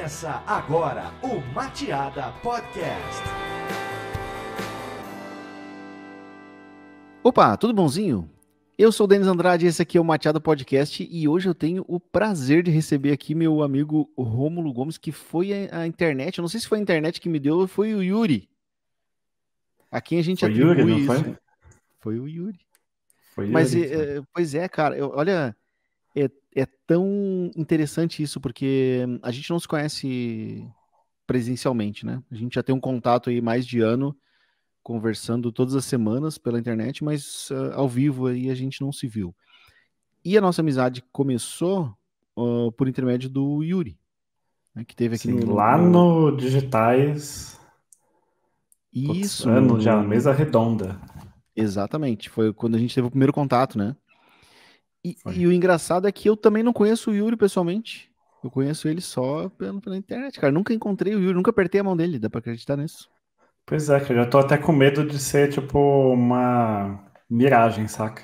Começa agora o Mateada Podcast. Opa, tudo bonzinho? Eu sou o Denis Andrade, esse aqui é o Mateada Podcast e hoje eu tenho o prazer de receber aqui meu amigo Rômulo Gomes, que foi a, internet, eu não sei se foi a internet que me deu, foi o Yuri. A quem a gente foi Yuri, não isso. foi? Foi o Yuri. Foi Mas, Yuri, é, pois é, cara, eu, olha, é, tão interessante isso, porque a gente não se conhece presencialmente, né? A gente já tem um contato aí mais de ano, conversando todas as semanas pela internet, mas uh, ao vivo aí a gente não se viu. E a nossa amizade começou uh, por intermédio do Yuri, né, que teve aqui Sim, no, lá no Digitais. Isso. Putz, ano já, mesa redonda. Exatamente, foi quando a gente teve o primeiro contato, né? E, e, o engraçado é que eu também não conheço o Yuri pessoalmente. Eu conheço ele só pela, pela internet, cara. Nunca encontrei o Yuri, nunca apertei a mão dele. Dá pra acreditar nisso? Pois é, cara. Eu tô até com medo de ser, tipo, uma miragem, saca?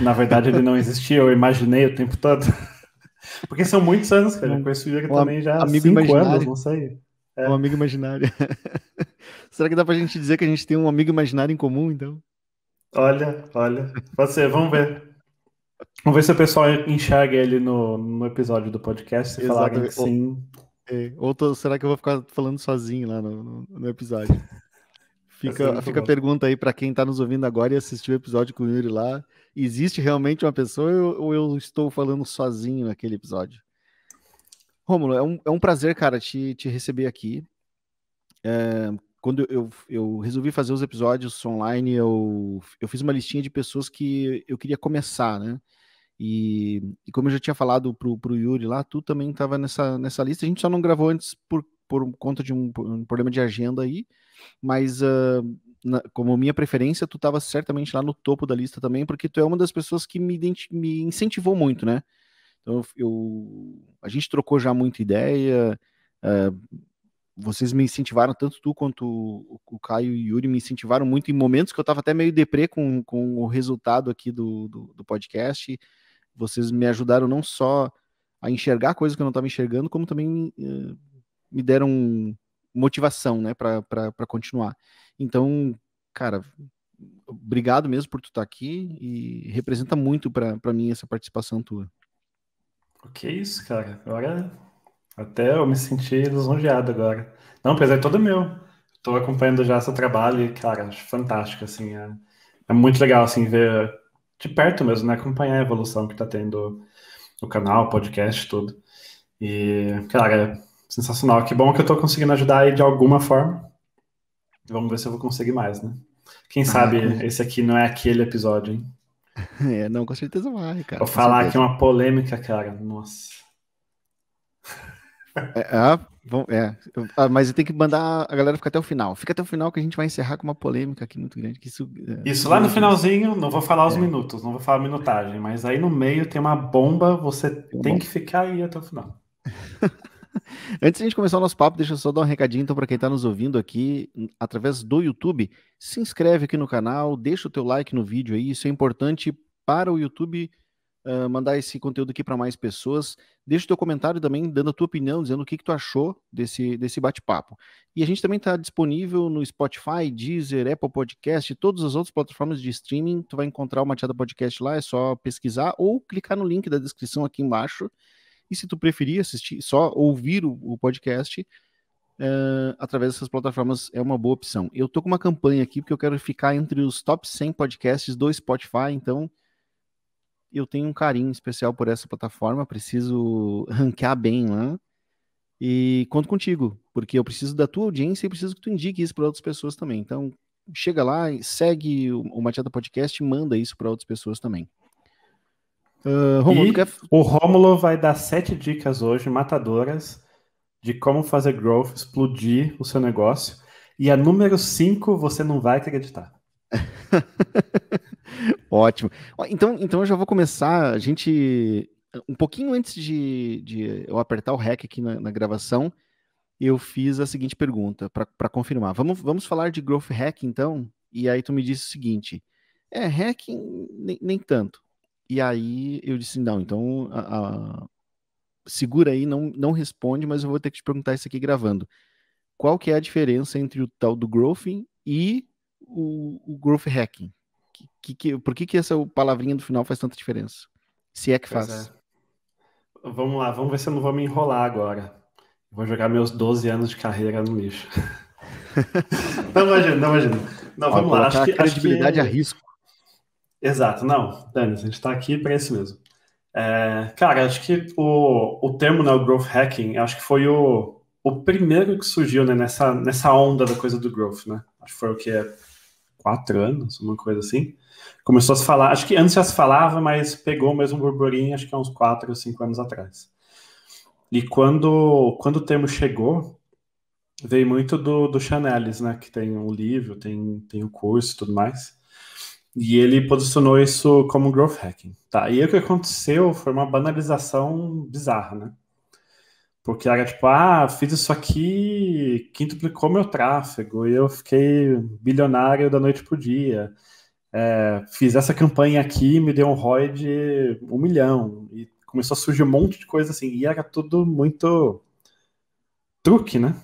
Na verdade, ele não existia, eu imaginei o tempo todo. Porque são muitos anos, cara. Eu conheço o Yuri um também já há amigo cinco imaginário. anos, não sei. É. Um amigo imaginário. Será que dá pra gente dizer que a gente tem um amigo imaginário em comum, então? Olha, olha. Pode ser, vamos ver. Vamos ver se o pessoal enxerga ele no, no episódio do podcast. Se falarem que sim. É, ou tô, será que eu vou ficar falando sozinho lá no, no, no episódio? Fica, fica a pergunta aí para quem está nos ouvindo agora e assistiu o episódio com o Yuri lá. Existe realmente uma pessoa ou eu estou falando sozinho naquele episódio? Rômulo, é um, é um prazer, cara, te, te receber aqui. É, quando eu, eu resolvi fazer os episódios online, eu, eu fiz uma listinha de pessoas que eu queria começar, né? E, e como eu já tinha falado pro, pro Yuri lá, tu também estava nessa, nessa lista. A gente só não gravou antes por, por conta de um, um problema de agenda aí, mas uh, na, como minha preferência, tu estava certamente lá no topo da lista também, porque tu é uma das pessoas que me, me incentivou muito, né? Então eu, a gente trocou já muita ideia. Uh, vocês me incentivaram, tanto tu quanto o, o Caio e o Yuri me incentivaram muito em momentos que eu estava até meio deprê com, com o resultado aqui do, do, do, podcast. Vocês me ajudaram não só a enxergar coisas que eu não estava enxergando, como também uh, me deram motivação, né, para continuar. Então, cara, obrigado mesmo por tu estar tá aqui e representa muito para mim essa participação tua. O que isso, cara? Agora até eu me senti lisonjeado agora. Não, prazer é todo meu. Estou acompanhando já seu trabalho e, cara, acho fantástico, assim. É, é muito legal, assim, ver de perto mesmo, né? Acompanhar a evolução que está tendo o canal, o podcast, tudo. E, cara, é sensacional. Que bom que eu estou conseguindo ajudar aí de alguma forma. Vamos ver se eu vou conseguir mais, né? Quem ah, sabe esse aqui não é aquele episódio, hein? É, não, com certeza vai, cara. Vou falar certeza. aqui uma polêmica, cara. Nossa. É, ah, é, ah, mas tenho que mandar a galera ficar até o final. Fica até o final que a gente vai encerrar com uma polêmica aqui muito grande. Que isso, é, isso lá no finalzinho, não vou falar os é. minutos, não vou falar a minutagem, mas aí no meio tem uma bomba, você tem, tem que ficar aí até o final. Antes de a gente começar o nosso papo, deixa eu só dar um recadinho então para quem está nos ouvindo aqui através do YouTube. Se inscreve aqui no canal, deixa o teu like no vídeo aí, isso é importante para o YouTube uh, mandar esse conteúdo aqui para mais pessoas. Deixa o teu comentário também, dando a tua opinião, dizendo o que, que tu achou desse, desse bate-papo. E a gente também está disponível no Spotify, Deezer, Apple Podcast todas as outras plataformas de streaming. Tu vai encontrar o Mateada Podcast lá, é só pesquisar ou clicar no link da descrição aqui embaixo. E se tu preferir assistir, só ouvir o, o podcast, Uh, através dessas plataformas é uma boa opção. Eu tô com uma campanha aqui porque eu quero ficar entre os top 100 podcasts do Spotify, então eu tenho um carinho especial por essa plataforma, preciso ranquear bem lá. E conto contigo, porque eu preciso da tua audiência e preciso que tu indique isso para outras pessoas também. Então, chega lá, segue o, Machado Podcast e manda isso para outras pessoas também. Uh, Romulo, quer... O Rômulo vai dar sete dicas hoje, matadoras, de como fazer growth, explodir o seu negócio. E a número 5 você não vai acreditar. Ótimo. Então, então eu já vou começar. A gente. Um pouquinho antes de, de eu apertar o REC aqui na, na gravação, eu fiz a seguinte pergunta para confirmar. Vamos, vamos falar de Growth Hack, então? E aí tu me disse o seguinte: é, hacking nem, nem tanto. E aí eu disse: não, então a, a, segura aí, não, não responde, mas eu vou ter que te perguntar isso aqui gravando. Qual que é a diferença entre o tal do growthing e o, o growth hacking? Que, que, por que, que essa palavrinha do final faz tanta diferença? Se é que pois faz. É. Vamos lá, vamos ver se eu não vou me enrolar agora. Vou jogar meus 12 anos de carreira no lixo. não imagina, não imagina. Não, vamos lá. Acho que, a credibilidade acho que... a risco. Exato, não, Dani, a gente está aqui para isso mesmo. É, cara, acho que o, o termo, né, o growth hacking, acho que foi o, o primeiro que surgiu né, nessa, nessa onda da coisa do growth, né? Acho que foi o que é quatro anos, uma coisa assim. Começou a se falar, acho que antes já se falava, mas pegou mesmo burburinho, acho que há uns quatro ou cinco anos atrás. E quando, quando o termo chegou, veio muito do, do Chanelis, né? Que tem o um livro, tem, tem o um curso e tudo mais. E ele posicionou isso como growth hacking. Tá? E aí o que aconteceu foi uma banalização bizarra, né? Porque era tipo, ah, fiz isso aqui, quintuplicou meu tráfego, e eu fiquei bilionário da noite pro dia. É, fiz essa campanha aqui, me deu um ROI de um milhão. E começou a surgir um monte de coisa assim. E era tudo muito truque, né?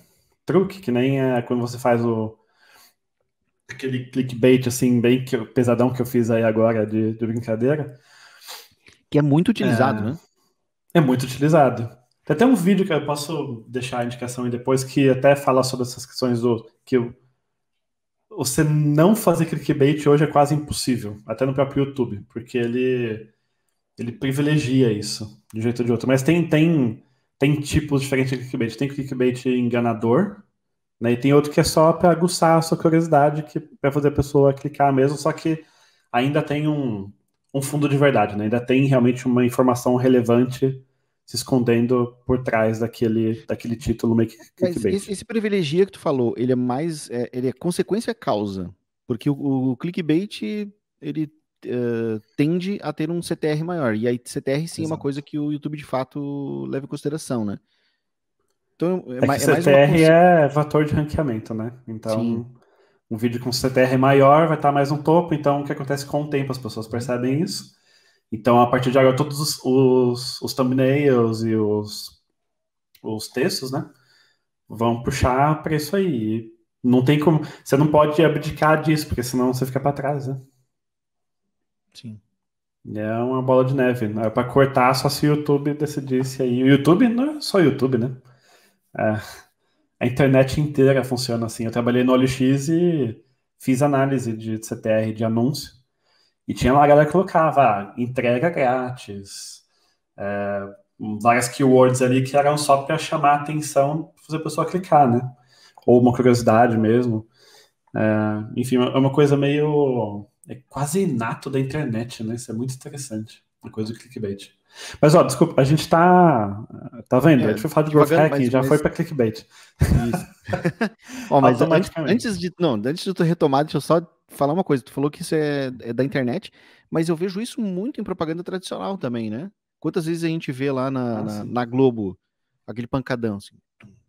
Truque, que nem é quando você faz o aquele clickbait assim, bem pesadão que eu fiz aí agora de, de brincadeira. Que é muito utilizado, é, né? É muito utilizado. Tem até um vídeo que eu posso deixar a indicação aí depois que até fala sobre essas questões do que você não fazer clickbait hoje é quase impossível, até no próprio YouTube, porque ele ele privilegia isso de um jeito ou de outro. Mas tem tem tem tipos diferentes de clickbait. Tem clickbait enganador, né? E tem outro que é só para aguçar a sua curiosidade, que para fazer a pessoa clicar mesmo, só que ainda tem um, um fundo de verdade, né? Ainda tem realmente uma informação relevante se escondendo por trás daquele, daquele título meio que clickbait. Esse, esse privilegia que tu falou, ele é mais, é, ele é consequência causa, porque o, o clickbait, ele uh, tende a ter um CTR maior, e aí CTR sim Exato. é uma coisa que o YouTube de fato leva em consideração, né? Então, é, é, mais, CTR é, mais é fator de ranqueamento, né? Então, sim. um vídeo com CTR maior vai estar mais no topo, então o que acontece com o tempo, as pessoas percebem isso, então, a partir de agora, todos os, os, os thumbnails e os, os textos, né, vão puxar para isso aí. Não tem como. Você não pode abdicar disso, porque senão você fica para trás, né? Sim. É uma bola de neve. Né? É para cortar só se o YouTube decidisse aí. O YouTube não é só o YouTube, né? É, a internet inteira funciona assim. Eu trabalhei no OLX e fiz análise de CTR de anúncio. E tinha lá a galera que colocava ah, entrega grátis, é, várias keywords ali que eram só para chamar a atenção, fazer a pessoa clicar, né? Ou uma curiosidade mesmo. É, enfim, é uma coisa meio. É quase inato da internet, né? Isso é muito interessante. Uma coisa do clickbait. Mas, ó, desculpa, a gente tá. Tá vendo? É, a gente foi falar de growth hacking, já mas... foi para clickbait. Ó, mas antes de. Não, antes de tu retomar, deixa eu só falar uma coisa. Tu falou que isso é, é, da internet, mas eu vejo isso muito em propaganda tradicional também, né? Quantas vezes a gente vê lá na, ah, na, na, Globo aquele pancadão assim,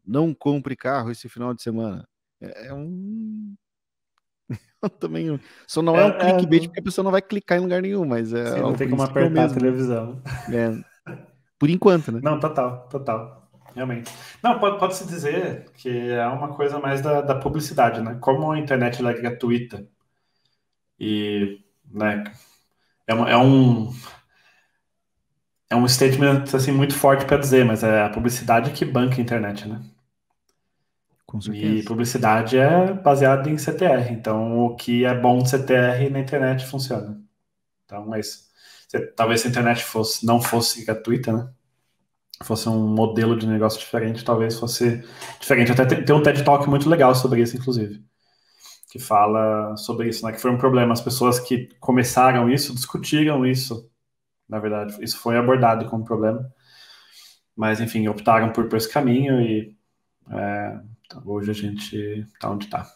não compre carro esse final de semana. É, é um. também. Só não é, é um clickbait é, porque a pessoa não vai clicar em lugar nenhum, mas é. Sim, não tem como apertar a televisão. É. Por enquanto, né? Não, total, total. Realmente. Não, pode, pode se dizer que é uma coisa mais da, da publicidade, né? Como a internet é gratuita e, né, é, uma, é um é um statement assim muito forte para dizer, mas é a publicidade que banca a internet, né? Com certeza. E publicidade é baseada em CTR, então o que é bom de CTR na internet funciona. Então, mas se, talvez se a internet fosse não fosse gratuita, né? Fosse um modelo de negócio diferente, talvez fosse diferente. Até tem, tem um TED Talk muito legal sobre isso, inclusive que fala sobre isso, né? Que foi um problema. As pessoas que começaram isso discutiram isso. Na verdade, isso foi abordado como problema. Mas, enfim, optaram por, por esse caminho e é, então, hoje a gente está onde está.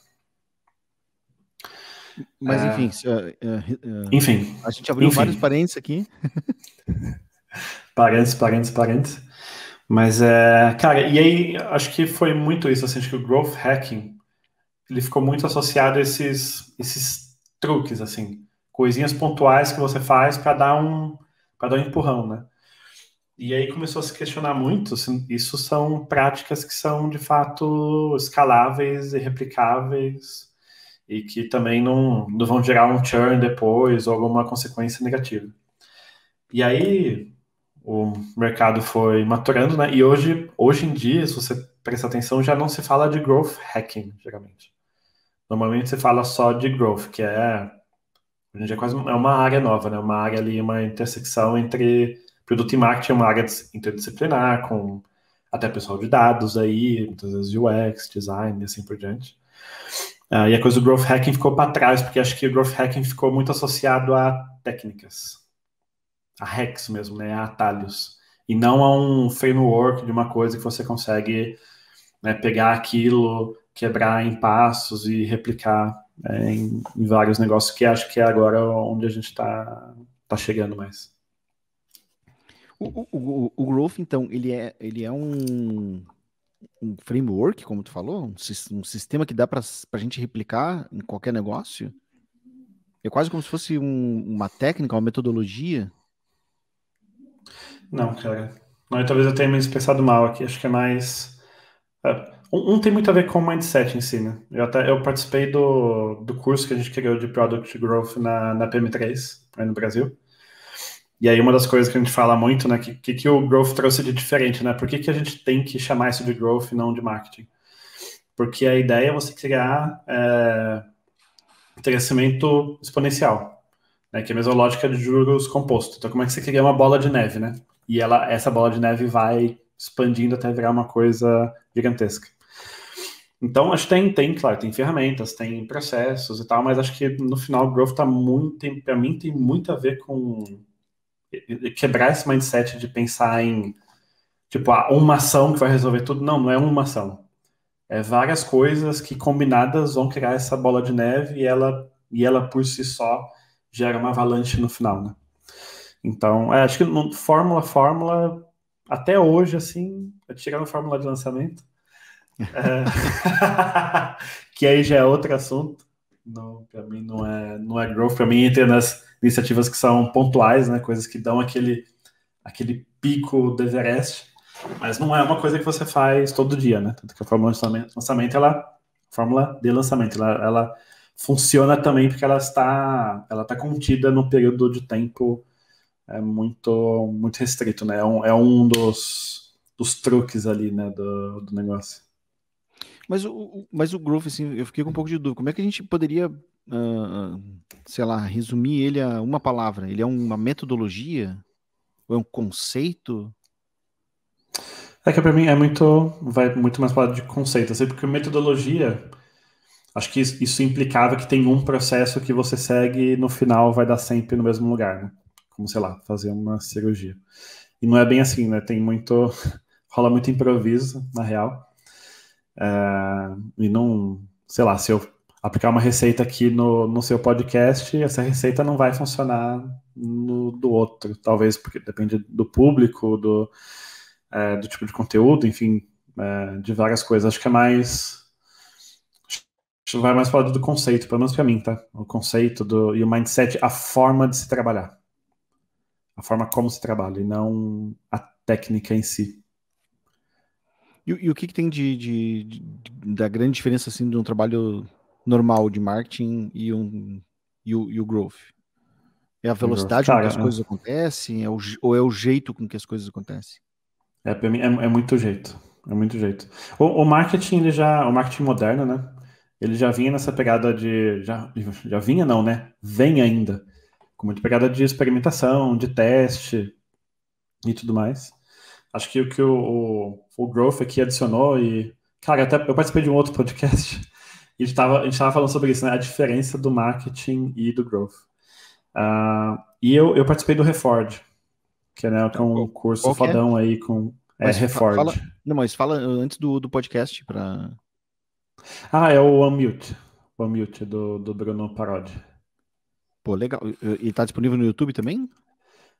Mas, é, enfim, uh, uh, enfim. A gente abriu enfim. vários parênteses aqui. parênteses, parênteses, parênteses. Mas, é, cara, e aí acho que foi muito isso, assim, acho que o growth hacking ele ficou muito associado a esses, esses truques, assim, coisinhas pontuais que você faz para dar um para dar um empurrão, né? E aí começou a se questionar muito se isso são práticas que são de fato escaláveis e replicáveis e que também não, não vão gerar um churn depois ou alguma consequência negativa. E aí o mercado foi maturando, né? E hoje, hoje em dia, se você prestar atenção, já não se fala de growth hacking, geralmente. Normalmente se fala só de growth, que é hoje em dia é quase é uma área nova, né? Uma área ali, uma intersecção entre produto e marketing, é uma área interdisciplinar, com até pessoal de dados aí, muitas vezes UX, design e assim por diante. Uh, e a coisa do growth hacking ficou para trás, porque acho que o growth hacking ficou muito associado a técnicas, a hacks mesmo, né, a atalhos, e não a um framework de uma coisa que você consegue né, pegar aquilo, quebrar em passos e replicar é, em, em, vários negócios, que acho que é agora onde a gente está tá chegando mais. O, o, o, Growth, então, ele é, ele é um, um framework, como tu falou, um, um sistema que dá para a gente replicar em qualquer negócio? É quase como se fosse um, uma técnica, uma metodologia? Não, cara. Não, talvez eu tenha me expressado mal aqui. Acho que é mais. É, um, um, tem muito a ver com o mindset em si, né? Eu, até, eu participei do, do curso que a gente criou de Product Growth na, na PM3, aí no Brasil. E aí uma das coisas que a gente fala muito, né, que, que, que o growth trouxe de diferente, né? Por que, que a gente tem que chamar isso de growth e não de marketing? Porque a ideia é você criar é, crescimento exponencial, né, que é a mesma lógica de juros composto. Então, como é que você cria uma bola de neve, né? E ela, essa bola de neve vai expandindo até virar uma coisa gigantesca. Então, acho que tem, tem, claro, tem ferramentas, tem processos e tal, mas acho que no final o growth tá muito, para mim, tem muito a ver com quebrar esse mindset de pensar em tipo, ah, uma ação que vai resolver tudo. Não, não é uma ação. É várias coisas que combinadas vão criar essa bola de neve e ela, e ela por si só gera uma avalanche no final, né? Então, é, acho que no, fórmula, fórmula, até hoje, assim, tirando fórmula de lançamento, é, que aí já é outro assunto. Para mim não é, não é growth, para mim entra nas iniciativas que são pontuais, né? Coisas que dão aquele, aquele pico do Everest, mas não é uma coisa que você faz todo dia, né? Tanto que a fórmula de lançamento, ela, fórmula de lançamento, ela, ela funciona também porque ela está, ela está contida num período de tempo é muito, muito restrito, né? É um, é um dos, dos truques ali, né, do, do negócio. Mas o, mas o Growth, assim, eu fiquei com um pouco de dúvida. Como é que a gente poderia uh, sei lá, resumir ele a uma palavra? Ele é uma metodologia? Ou é um conceito? É que para mim é muito, vai muito mais para de conceito, assim, porque metodologia, acho que isso, isso, implicava que tem um processo que você segue e no final vai dar sempre no mesmo lugar, né? Como, sei lá, fazer uma cirurgia. E não é bem assim, né? Tem muito, rola muito improviso, na real. É, e não, sei lá, se eu aplicar uma receita aqui no, no seu podcast, essa receita não vai funcionar no do outro, talvez porque depende do público, do, é, do tipo de conteúdo, enfim, é, de várias coisas. Acho que é mais. Acho vai mais falar do conceito, pelo menos para mim, tá? O conceito do, e o mindset, a forma de se trabalhar. A forma como se trabalha, e não a técnica em si. E, e o que, que tem de, de, de, da grande diferença assim de um trabalho normal de marketing e, um, e, o, e o growth? É a velocidade com que as é. coisas acontecem? É o, ou é o jeito com que as coisas acontecem? É, para mim, é, é, muito jeito. É muito jeito. O, o, marketing, ele já. O marketing moderno, né? Ele já vinha nessa pegada de. Já, já vinha, não, né? Vem ainda. Com muita pegada de experimentação, de teste e tudo mais. Acho que o que o, o, o Growth aqui adicionou e. Cara, até eu participei de um outro podcast a gente estava falando sobre isso, né? A diferença do marketing e do growth. Uh, e eu, eu participei do Reford, que é, né, que é um curso é? fodão aí com. É, mas Reford. Fala, não, mas fala antes do, do podcast para. Ah, é o Unmute. O Unmute do, do Bruno Parodi. Pô, legal. E tá disponível no YouTube também?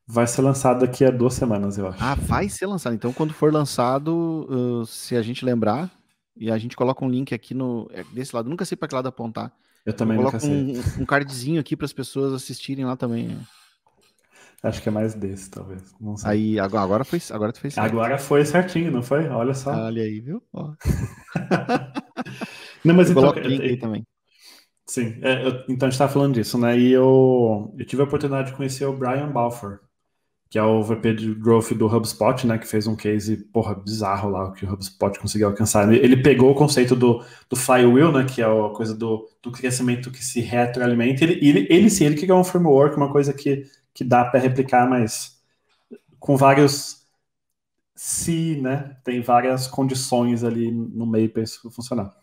Vai ser lançado daqui a duas semanas, eu acho. Ah, vai ser lançado. Então, quando for lançado, uh, se a gente lembrar, e a gente coloca um link aqui no é, desse lado. Nunca sei para que lado apontar. Eu também Eu nunca sei. Um, um cardzinho aqui para as pessoas assistirem lá também. Acho que é mais desse, talvez. Não sei. Aí, agora, foi, agora tu fez certo. Agora foi certinho, não foi? Olha só. Olha aí, viu? Não, mas Eu então, coloco o link aí também. Sim, é, eu- então a gente estava falando disso, né? E eu, eu tive a oportunidade de conhecer o Brian Balfour, que é o VP de Growth do HubSpot, né? Que fez um case, porra, bizarro lá, o que o HubSpot conseguiu alcançar. Ele, pegou o conceito do, do flywheel, né? Que é a coisa do, do crescimento que se retroalimenta. Ele, ele, ele sim, ele criou um framework, uma coisa que, que dá para replicar, mas com vários se, né? Tem várias condições ali no meio para isso funcionar.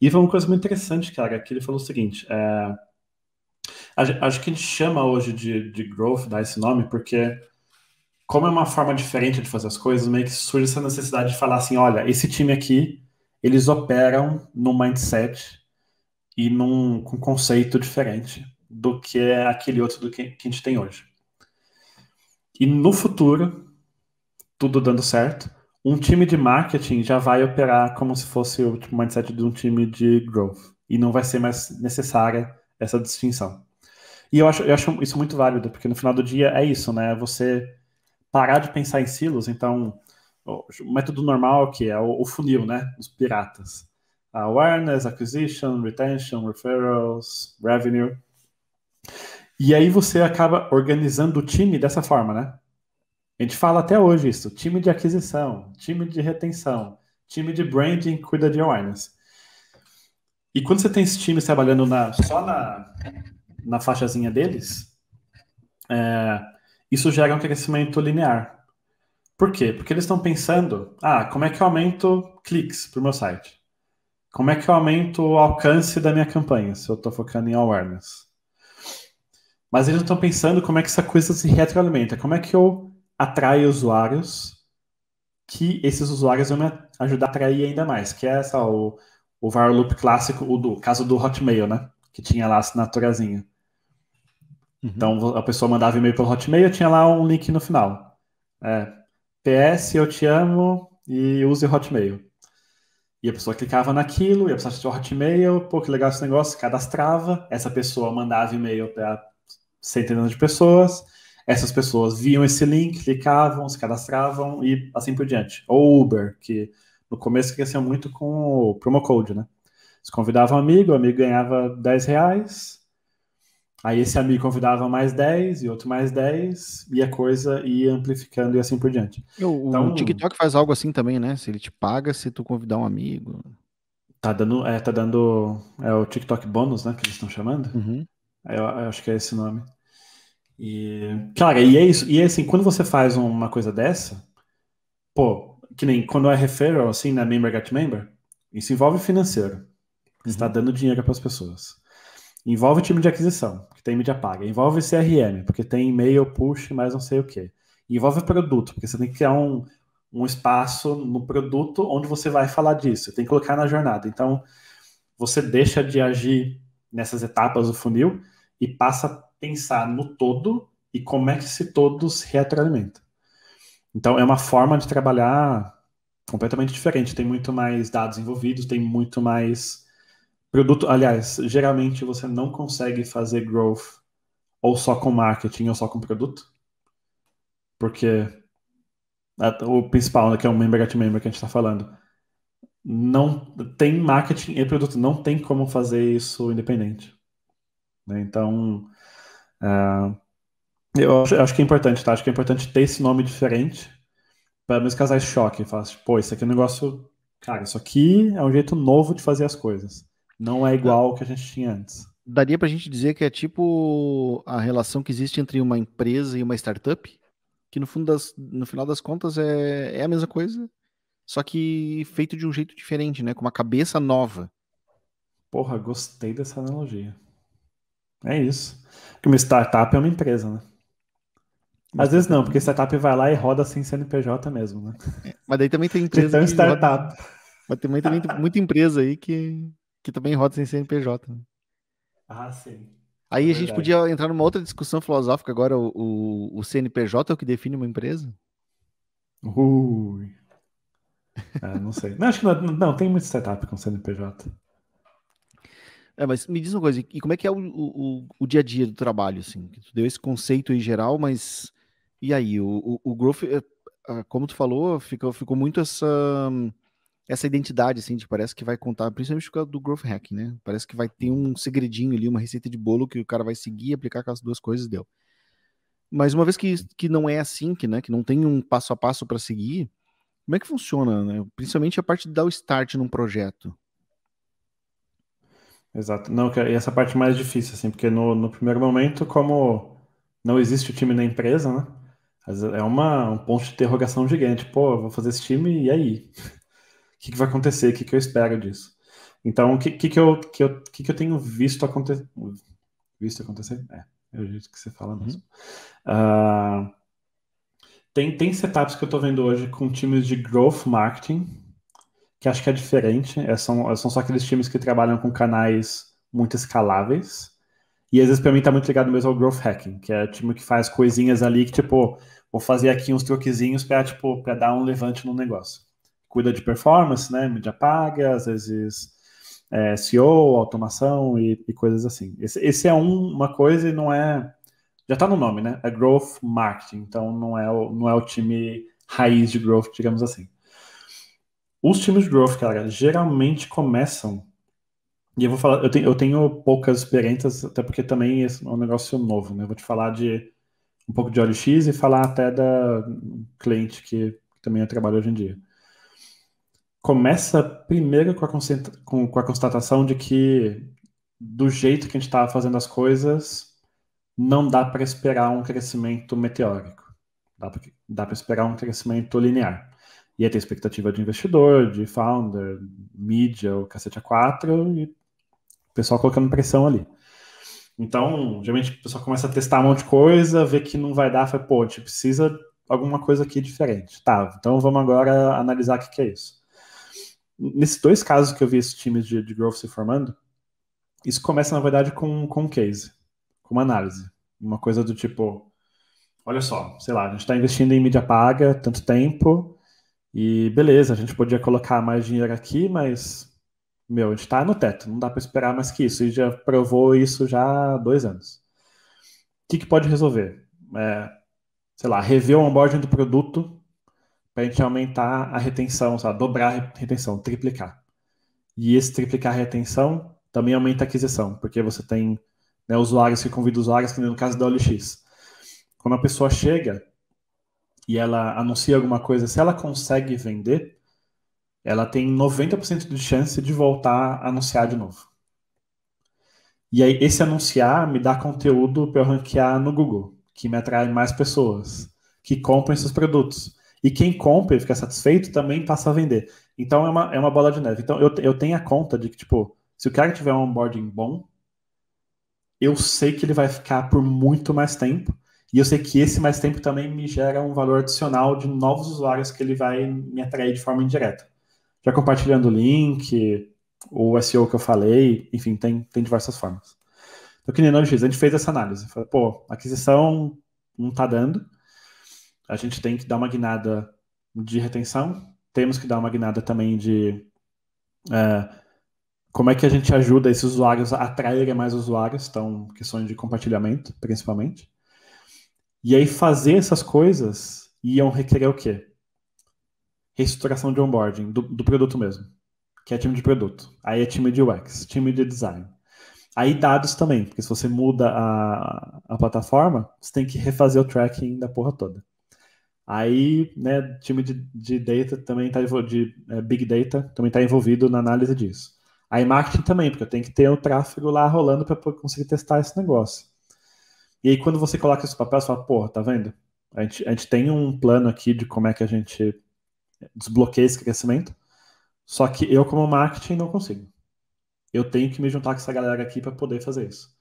E foi uma coisa muito interessante, cara, que ele falou o seguinte: é, acho que a gente chama hoje de, de growth, dá esse nome, porque, como é uma forma diferente de fazer as coisas, meio que surge essa necessidade de falar assim: olha, esse time aqui, eles operam num mindset e num com conceito diferente do que é aquele outro do que, que a gente tem hoje. E no futuro, tudo dando certo, um time de marketing já vai operar como se fosse o mindset de um time de growth. E não vai ser mais necessária essa distinção. E eu acho, eu acho isso muito válido, porque no final do dia é isso, né? Você parar de pensar em silos. Então, o método normal que é o, funil, né? Os piratas. Awareness, acquisition, retention, referrals, revenue. E aí você acaba organizando o time dessa forma, né? A gente fala até hoje isso: time de aquisição, time de retenção, time de branding cuida de awareness. E quando você tem esses times trabalhando na- só na, na faixazinha deles, é, isso gera um crescimento linear. Por quê? Porque eles estão pensando: ah, como é que eu aumento cliques para o meu site? Como é que eu aumento o alcance da minha campanha, se eu estou focando em awareness? Mas eles não estão pensando como é que essa coisa se retroalimenta. Como é que eu atraio usuários que esses usuários vão me ajudar a atrair ainda mais? Que é essa, o, o viral loop clássico, o do caso do Hotmail, né? Que tinha lá a assinaturazinha. Então a pessoa mandava e-mail pelo Hotmail, tinha lá um link no final. É, PS, eu te amo e use Hotmail. E a pessoa clicava naquilo, e a pessoa assistia o Hotmail, pô, que legal esse negócio, cadastrava, essa pessoa mandava e-mail para centenas de pessoas, essas pessoas viam esse link, clicavam, se cadastravam e assim por diante. Ou Uber, que no começo cresceu muito com o promo code, né? Você convidava um amigo, o amigo ganhava 10 reais, aí esse amigo convidava mais 10 e outro mais 10, e a coisa ia amplificando e assim por diante. O, o Então- TikTok faz algo assim também, né? Se ele te paga se tu convidar um amigo. Tá dando, é, tá dando, é o TikTok bônus, né, que eles estão chamando? Uhum. Eu, eu acho que é esse nome. E, cara, e é isso. E é assim, quando você faz uma coisa dessa, pô, que nem quando é referral, assim, na Member Get Member, isso envolve financeiro. Você está dando dinheiro para as pessoas. Envolve time de aquisição, que tem mídia paga. Envolve CRM, porque tem e-mail, push, mais não sei o quê. Envolve produto, porque você tem que criar um, um espaço no produto onde você vai falar disso. Tem que colocar na jornada. Então, você deixa de agir nessas etapas do funil e passa a pensar no todo e como é que esse todo se retroalimenta. Então, é uma forma de trabalhar completamente diferente. Tem muito mais dados envolvidos, tem muito mais produto. Aliás, geralmente você não consegue fazer growth ou só com marketing ou só com produto, porque o principal, né, que é o member get member que a gente está falando, não tem marketing e produto, não tem como fazer isso independente. né? Então, ah, eu acho, acho que é importante, tá? Acho que é importante ter esse nome diferente para meus casais choque. Falar, assim, pô, isso aqui é um negócio. Cara, isso aqui é um jeito novo de fazer as coisas. Não é igual ao que a gente tinha antes. Daria pra gente dizer que é tipo a relação que existe entre uma empresa e uma startup, que no, fundo das, no final das contas é, é a mesma coisa, só que feito de um jeito diferente, né? Com uma cabeça nova. Porra, gostei dessa analogia. É isso. Porque uma startup é uma empresa, né? Às vezes não, porque startup vai lá e roda sem CNPJ mesmo, né? Mas daí também tem empresa Então, que roda, startup. mas também tem muita empresa aí que, que também roda sem CNPJ. né? Ah, sim. Aí É a gente podia entrar numa outra discussão filosófica agora, o, o, o CNPJ é o que define uma empresa? Ui. Ah, não sei. Não, acho que não, não, tem muito startup com CNPJ. É, mas me diz uma coisa, e como é que é o, o, o dia a dia do trabalho, assim? Tu deu esse conceito em geral, mas e aí? O, o, o growth, é, ah, como tu falou, ficou, ficou muito essa essa identidade, assim, de parece que vai contar, principalmente do growth hacking, né? Parece que vai ter um segredinho ali, uma receita de bolo que o cara vai seguir, aplicar aquelas duas coisas deu. Mas uma vez que, que não é assim, que, né, que não tem um passo a passo para seguir, como é que funciona, né? Principalmente a parte de dar o start num projeto. Exato. Não, e essa parte mais difícil, assim, porque no, no primeiro momento, como não existe o time na empresa, né? É uma, um ponto de interrogação gigante. Pô, vou fazer esse time e aí? O que, que vai acontecer? O que, que eu espero disso? Então, o que, que, que, eu, que, eu, que, que eu tenho visto acontecer? Visto acontecer? É, é o jeito que você fala mesmo. Uhum. Uh, tem, tem setups que eu estou vendo hoje com times de growth marketing, que acho que é diferente. É, são, são só aqueles times que trabalham com canais muito escaláveis. E às vezes para mim tá muito ligado mesmo ao growth hacking, que é time que faz coisinhas ali que, tipo, vou fazer aqui uns troquezinhos para tipo, pra dar um levante no negócio cuida de performance, né? Mídia paga, às vezes é, SEO, automação e, e coisas assim. Esse, esse é um, uma coisa e não é. Já está no nome, né? É growth marketing, então não é, o, não é o time raiz de growth, digamos assim. Os times de growth, cara, geralmente começam. E eu vou falar, eu tenho, eu tenho poucas experiências, até porque também é um negócio novo, né? Eu vou te falar de um pouco de OLX e falar até da cliente que também eu trabalho hoje em dia começa primeiro com a, com, com a constatação de que, do jeito que a gente estava fazendo as coisas, não dá para esperar um crescimento meteórico. Dá para esperar um crescimento linear. E aí tem expectativa de investidor, de founder, mídia, o cacete A4, e o pessoal colocando pressão ali. Então, geralmente o pessoal começa a testar um monte de coisa, vê que não vai dar, fala, pô, a gente precisa alguma coisa aqui diferente. Tá, então vamos agora analisar o que, que é isso nesses dois casos que eu vi esses times de, de growth se formando, isso começa, na verdade, com, com um case, com uma análise. Uma coisa do tipo, olha só, sei lá, a gente está investindo em mídia paga tanto tempo, e beleza, a gente podia colocar mais dinheiro aqui, mas, meu, a gente está no teto, não dá para esperar mais que isso, e já provou isso já há dois anos. O que, que pode resolver? É, sei lá, rever o onboarding do produto para a gente aumentar a retenção, sabe? dobrar a retenção, triplicar. E esse triplicar a retenção também aumenta a aquisição, porque você tem né, usuários que convidam usuários, que no caso da OLX. Quando a pessoa chega e ela anuncia alguma coisa, se ela consegue vender, ela tem 90% de chance de voltar a anunciar de novo. E aí, esse anunciar me dá conteúdo para eu ranquear no Google, que me atrai mais pessoas, que compram esses produtos. E quem compra e fica satisfeito também passa a vender. Então é uma, é uma bola de neve. Então eu, eu tenho a conta de que, tipo, se o cara tiver um onboarding bom, eu sei que ele vai ficar por muito mais tempo. E eu sei que esse mais tempo também me gera um valor adicional de novos usuários que ele vai me atrair de forma indireta. Já compartilhando o link, o SEO que eu falei, enfim, tem, tem diversas formas. Então, que nem no LX, a gente fez essa análise. Falei, pô, aquisição não tá dando a gente tem que dar uma guinada de retenção, temos que dar uma guinada também de é, como é que a gente ajuda esses usuários a atraírem mais usuários, então questões de compartilhamento, principalmente. E aí fazer essas coisas iam requerer o quê? Reestruturação de onboarding do, do produto mesmo, que é time de produto. Aí é time de UX, time de design. Aí dados também, porque se você muda a, a plataforma, você tem que refazer o tracking da porra toda. Aí, né, time de, de data também está de é, big data também está envolvido na análise disso. Aí marketing também, porque eu tenho que ter o tráfego lá rolando para conseguir testar esse negócio. E aí quando você coloca esse papel, você fala, porra, tá vendo? A gente, a gente tem um plano aqui de como é que a gente desbloqueia esse crescimento, só que eu como marketing não consigo. Eu tenho que me juntar com essa galera aqui para poder fazer isso.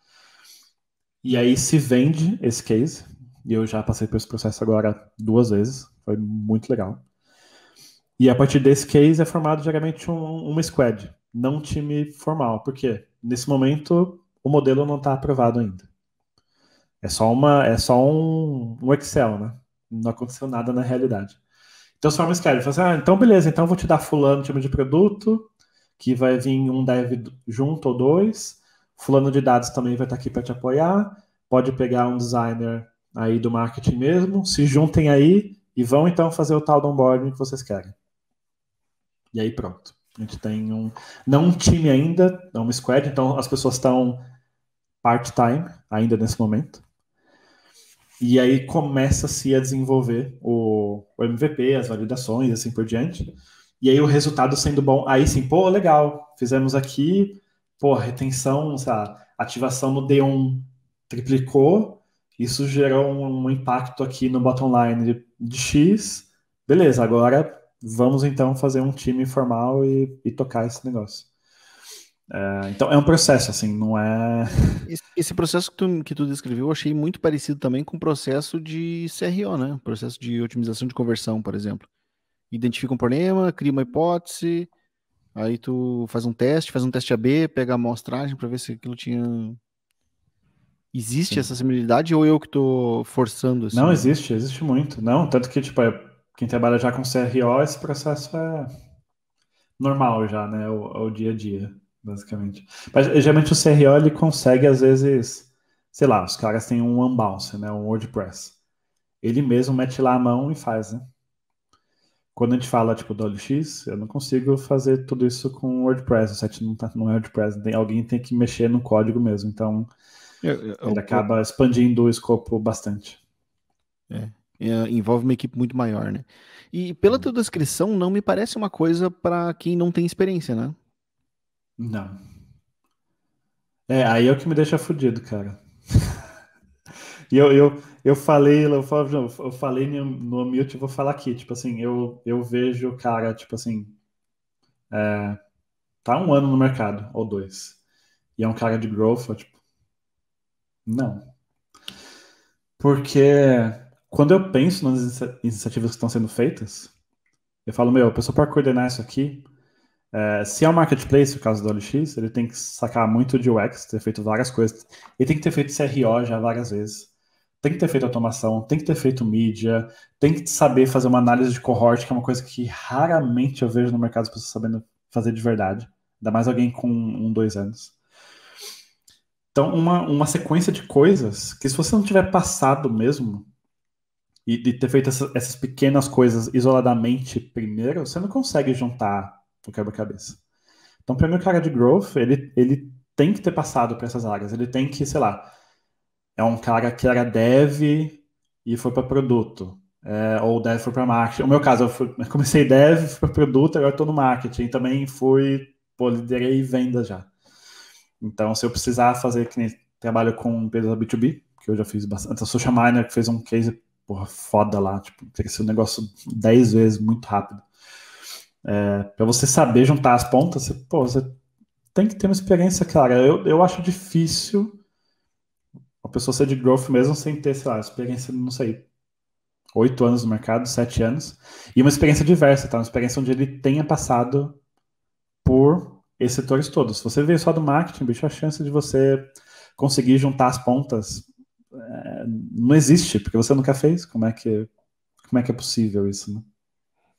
E aí se vende esse case, e eu já passei por esse processo agora duas vezes. Foi muito legal. E a partir desse case é formado geralmente um, uma squad, não um time formal. Por quê? Nesse momento o modelo não está aprovado ainda. É só, uma, é só um, um, Excel, né? Não aconteceu nada na realidade. Então se forma squad. Fala assim, ah, então beleza, então vou te dar fulano time de produto, que vai vir um dev junto ou dois. fulano de dados também vai estar aqui para te apoiar, pode pegar um designer aí do marketing mesmo, se juntem aí e vão então fazer o tal do onboarding que vocês querem. E aí pronto. A gente tem um, não um time ainda, é uma squad, então as pessoas estão part-time ainda nesse momento. E aí começa-se a desenvolver o, o, MVP, as validações, assim por diante. E aí o resultado sendo bom, aí sim, pô, legal, fizemos aqui, pô, retenção, sabe, ativação no D1 triplicou, isso gerou um, impacto aqui no bottom line de, de X. Beleza, agora vamos então fazer um time formal e, e tocar esse negócio. É, então é um processo, assim, não é. Esse processo que tu, que tu descreveu, eu achei muito parecido também com o processo de CRO, né? Processo de otimização de conversão, por exemplo. Identifica um problema, cria uma hipótese, aí tu faz um teste, faz um teste AB, pega a amostragem para ver se aquilo tinha. Existe Sim. essa similaridade ou eu que tô forçando? Assim? Não, existe, existe muito. Não, tanto que, tipo, é, quem trabalha já com CRO, esse processo é normal já, né? O, o dia a dia basicamente. Mas geralmente o CRO ele consegue, às vezes, sei lá, os caras têm um Unbounce, né? Um WordPress. Ele mesmo mete lá a mão e faz, né? Quando a gente fala, tipo, do OLX, eu não consigo fazer tudo isso com WordPress. O site não, tá, não é WordPress. Tem, alguém tem que mexer no código mesmo. Então, eu, eu, ele eu, acaba expandindo o escopo bastante. É, é, envolve uma equipe muito maior, né? E pela tua descrição, não me parece uma coisa para quem não tem experiência, né? Não. É, aí é o que me deixa fudido, cara. e eu, eu, eu falei, eu falei, eu falei no mute, vou falar aqui, tipo assim, eu, eu vejo o cara, tipo assim, é, tá um ano no mercado, ou dois, e é um cara de growth, tipo, não. Porque quando eu penso nas iniciativas que estão sendo feitas, eu falo, meu, a pessoa para coordenar isso aqui, é, se é um marketplace, o caso do OLX, ele tem que sacar muito de UX, ter feito várias coisas. Ele tem que ter feito CRO já várias vezes. Tem que ter feito automação, tem que ter feito mídia, tem que saber fazer uma análise de cohort, que é uma coisa que raramente eu vejo no mercado as pessoas sabendo fazer de verdade. Ainda mais alguém com um, dois anos. Então, uma, uma sequência de coisas que se você não tiver passado mesmo e, de ter feito essa, essas pequenas coisas isoladamente primeiro, você não consegue juntar o quebra-cabeça. Então, para mim, o cara de growth, ele, ele tem que ter passado por essas áreas. Ele tem que, sei lá, é um cara que era dev e foi para produto. É, ou dev foi para marketing. No meu caso, eu, fui, eu comecei dev, fui para produto, agora estou no marketing. Também fui, pô, liderei vendas já. Então, se eu precisar fazer, que nem trabalho com empresas B2B, que eu já fiz bastante. A Social Miner que fez um case, porra, foda lá, tipo, cresceu um negócio 10 vezes muito rápido. É, para você saber juntar as pontas, você, pô, você tem que ter uma experiência clara. Eu, eu acho difícil a pessoa ser de growth mesmo sem ter, sei lá, experiência, não sei, oito anos no mercado, sete anos, e uma experiência diversa, tá? Uma experiência onde ele tenha passado por esses setores todos. Se você veio só do marketing, bicho, a chance de você conseguir juntar as pontas é, não existe, porque você nunca fez. Como é que, como é, que é possível isso, né?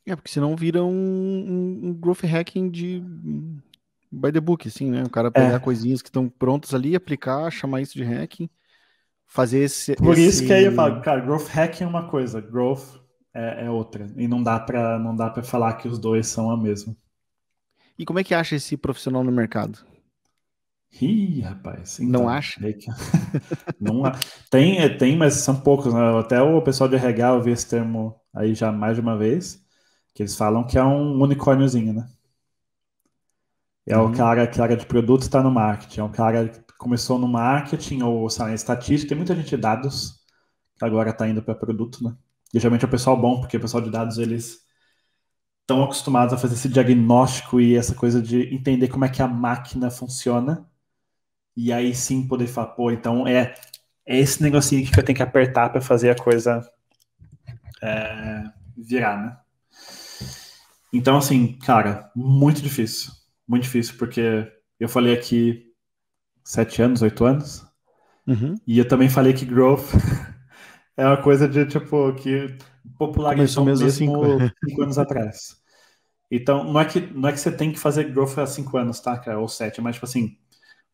É, porque senão vira um, um, um growth hacking de by the book, assim, né? O cara pegar é. coisinhas que estão prontas ali, aplicar, chamar isso de hacking, fazer esse. Por esse... isso que aí eu falo, cara, growth hacking é uma coisa, growth é, é outra. E não dá para não dá para falar que os dois são a mesma. E como é que acha esse profissional no mercado? Ih, rapaz. Então, não acha? É que... não tem, é, tem, mas são poucos. Né? Até o pessoal de RH eu vi esse termo aí já mais de uma vez. Que eles falam que é um unicórniozinho, né? É uhum. o cara que era de produto está no marketing. É um cara que começou no marketing ou sabe, estatística. Tem muita gente de dados que agora está indo para produto, né? E geralmente é o pessoal bom, porque o pessoal de dados eles estão acostumados a fazer esse diagnóstico e essa coisa de entender como é que a máquina funciona. E aí sim poder falar, pô, então é, é esse negocinho que eu tenho que apertar para fazer a coisa é, virar, né? Então, assim, cara, muito difícil. Muito difícil, porque eu falei aqui sete anos, oito anos. Uhum. E eu também falei que growth é uma coisa de, tipo, que popularizou mesmo, mesmo cinco... cinco anos atrás. Então, não é, que, não é que você tem que fazer growth há cinco anos, tá, cara? Ou sete, mas, tipo assim,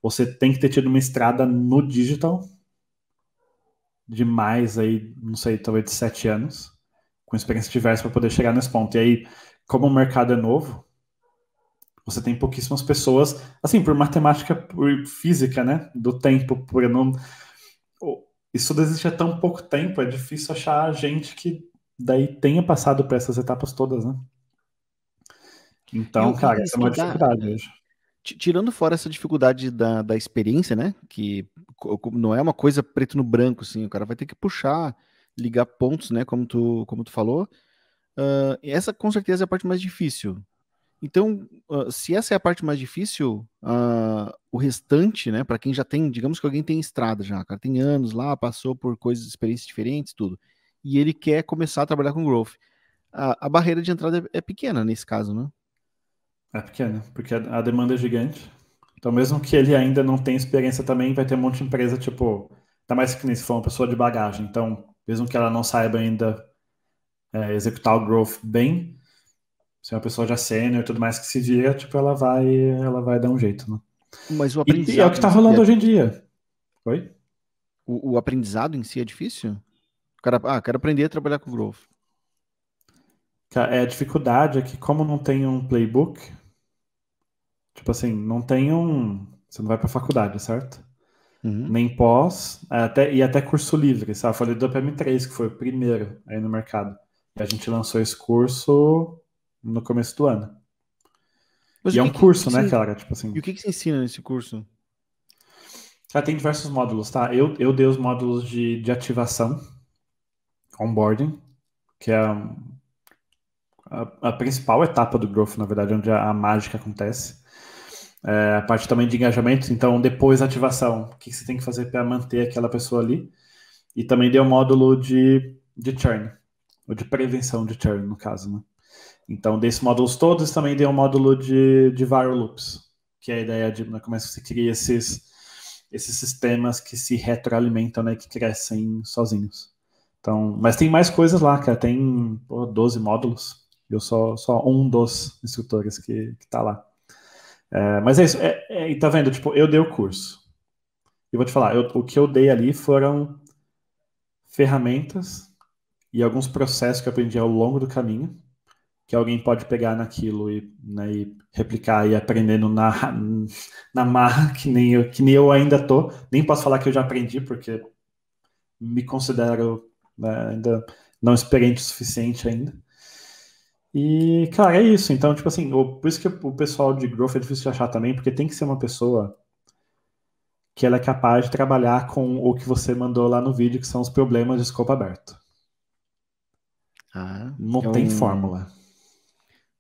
você tem que ter tido uma estrada no digital de mais aí, não sei, talvez de sete anos, com experiência diversa para poder chegar nesse ponto. E aí, como o mercado é novo, você tem pouquíssimas pessoas, assim, por matemática, por física, né, do tempo, por não... Isso existe há tão pouco tempo, é difícil achar gente que daí tenha passado por essas etapas todas, né? Então, cara, essa é uma dificuldade hoje. Tirando fora essa dificuldade da, da experiência, né? Que não é uma coisa preto no branco, assim. O cara vai ter que puxar, ligar pontos, né? Como tu, como tu falou. Uh, essa com certeza é a parte mais difícil. Então, uh, se essa é a parte mais difícil, uh, o restante, né? Para quem já tem, digamos que alguém tem estrada já, cara tem anos lá, passou por coisas, experiências diferentes, tudo, e ele quer começar a trabalhar com growth. A, a barreira de entrada é, é pequena nesse caso, né? É pequena, porque a, demanda é gigante. Então, mesmo que ele ainda não tenha experiência também, vai ter um monte de empresa, tipo, tá mais que nem se for uma pessoa de bagagem. Então, mesmo que ela não saiba ainda é, executar o growth bem, se é uma pessoa já sênior e tudo mais que se vira, tipo, ela vai, ela vai dar um jeito, né? Mas o aprendizado. E, é o que tá rolando é... hoje em dia. Oi? O, o, aprendizado em si é difícil? Cara, ah, quero aprender a trabalhar com growth. É, a dificuldade é que, como não tem um playbook, Tipo assim, não tem um. Você não vai pra faculdade, certo? Uhum. Nem pós, é, até, e até curso livre, sabe? Eu falei do PM3, que foi o primeiro aí no mercado. E a gente lançou esse curso no começo do ano. Mas e é um que curso, que né, cara? Tipo assim. E o que, que você ensina nesse curso? Já tem diversos módulos, tá? Eu, eu dei os módulos de, de ativação, onboarding, que é a, a, a principal etapa do growth, na verdade, onde a, a mágica acontece é, a parte também de engajamento, então depois ativação, o que você tem que fazer para manter aquela pessoa ali. E também deu um módulo de, de churn, ou de prevenção de churn, no caso. Né? Então, desses módulos todos, também deu um módulo de, de viral loops, que é a ideia de né, como é que você cria esses, esses sistemas que se retroalimentam, né, que crescem sozinhos. Então, mas tem mais coisas lá, cara. Tem pô, 12 módulos. Eu sou só um dos instrutores que, que tá lá. É, mas é isso. É, é, tá vendo? Tipo, eu dei o curso. E vou te falar, eu, o que eu dei ali foram ferramentas e alguns processos que eu aprendi ao longo do caminho, que alguém pode pegar naquilo e, né, e replicar e aprendendo na, na marra, que nem, eu, que nem eu ainda tô. Nem posso falar que eu já aprendi, porque me considero né, ainda não experiente o suficiente ainda. E, cara, é isso. Então, tipo assim, o, por isso que o pessoal de growth é difícil de achar também, porque tem que ser uma pessoa que ela é capaz de trabalhar com o que você mandou lá no vídeo, que são os problemas de escopo aberto. Ah, não é tem um... fórmula.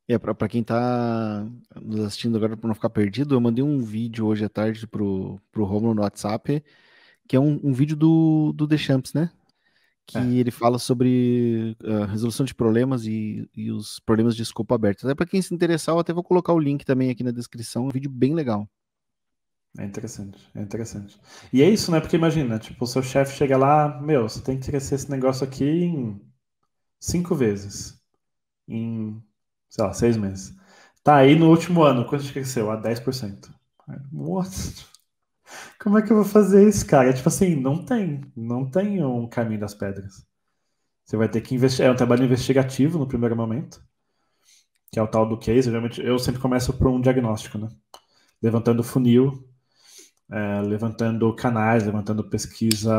É, para quem tá nos assistindo agora, para não ficar perdido, eu mandei um vídeo hoje à tarde pro, pro Romulo no WhatsApp, que é um, um vídeo do, do The Champs, né? Que é. ele fala sobre uh, resolução de problemas e, e, os problemas de escopo aberto. Até para quem se interessar, eu até vou colocar o link também aqui na descrição, um vídeo bem legal. É interessante, é interessante. E é isso, né? Porque imagina, tipo, o seu chefe chega lá, meu, você tem que crescer esse negócio aqui em cinco vezes. Em, sei lá, seis meses. Tá, aí no último ano, quanto cresceu? A 10%. What? Como é que eu vou fazer isso, cara? É tipo assim, não tem. Não tem um caminho das pedras. Você vai ter que investir. É um trabalho investigativo no primeiro momento, que é o tal do case. Geralmente, eu sempre começo por um diagnóstico, né? Levantando funil, é, levantando canais, levantando pesquisa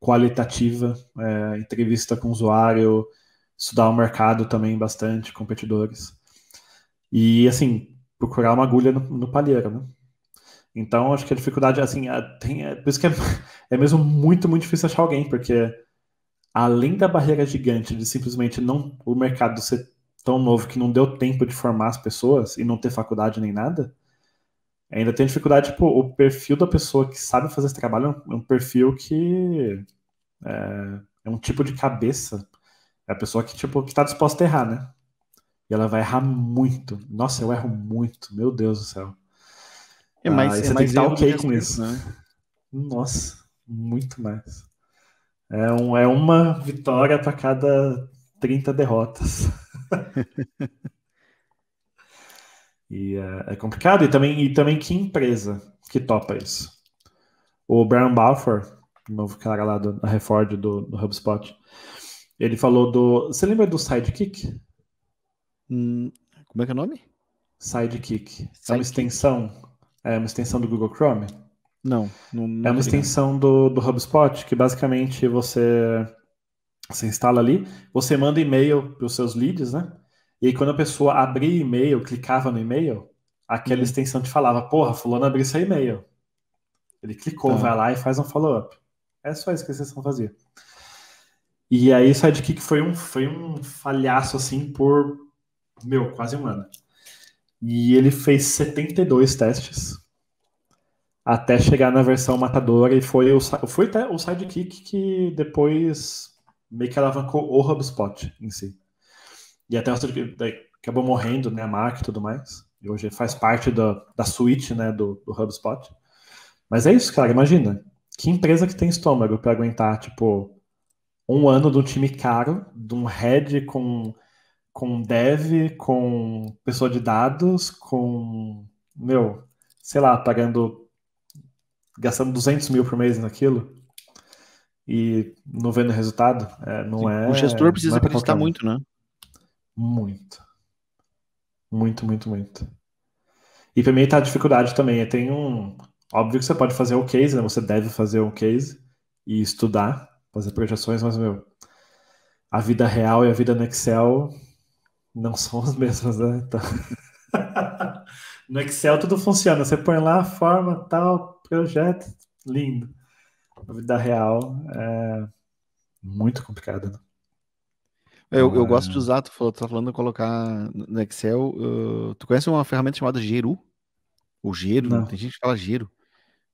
qualitativa, é, entrevista com usuário, estudar o mercado também bastante, competidores. E, assim, procurar uma agulha no, no palheiro, né? Então, acho que a dificuldade, assim, é, tem, é, por isso que é, é mesmo muito, muito difícil achar alguém, porque além da barreira gigante de simplesmente não o mercado ser tão novo que não deu tempo de formar as pessoas e não ter faculdade nem nada, ainda tem dificuldade, tipo, o perfil da pessoa que sabe fazer esse trabalho é um perfil que é, é um tipo de cabeça, é a pessoa que, tipo, que tá disposta a errar, né? E ela vai errar muito. Nossa, eu erro muito, meu Deus do céu. É mais, ah, é você mais tem que estar ok com isso. Né? Nossa, muito mais. É, um, é uma vitória para cada 30 derrotas. e é, é, complicado. E também, e também que empresa que topa isso. O Brian Balfour, novo cara lá do, da Reford do, do HubSpot, ele falou do. Você lembra do Sidekick? Hum, como é que é o nome? Sidekick. Sidekick. É uma extensão. É uma extensão do Google Chrome. Não. não é uma extensão do, do HubSpot que basicamente você, você instala ali, você manda e-mail para os seus leads, né? E aí, quando a pessoa abria e-mail, clicava no e-mail, aquela uhum. extensão te falava, porra, fulano abriu seu e-mail. Ele clicou, tá. vai lá e faz um follow-up. É só isso que a extensão fazia. E aí, Sidekick foi um, foi um falhaço, assim, por, meu, quase um ano. E ele fez 72 testes até chegar na versão matadora e foi o, foi o Sidekick que depois meio que alavancou o HubSpot em si. E até o acabou morrendo, né, a marca e tudo mais. E hoje faz parte da, da suite, né, do, do HubSpot. Mas é isso, cara, imagina. Que empresa que tem estômago para aguentar, tipo, um ano de um time caro, de um head com, com dev, com pessoa de dados, com, meu, sei lá, pagando gastando 200 mil por mês naquilo e não vendo resultado, é, não Sim, é. O gestor precisa é acreditar muito, né? Muito. Muito, muito, muito. E para mim tá a dificuldade também. Tem um. Óbvio que você pode fazer o case, né? Você deve fazer o case e estudar, fazer projeções, mas, meu, a vida real e a vida no Excel não são as mesmas, né? Então... no Excel tudo funciona. Você põe lá a forma, tal, projeto lindo. A vida real é muito complicada. Né? Eu, eu gosto de é. usar, tu, falou, tu tá falando de colocar no Excel. Uh, tu conhece uma ferramenta chamada Geru? Ou Gero? Não. Tem gente que fala Gero.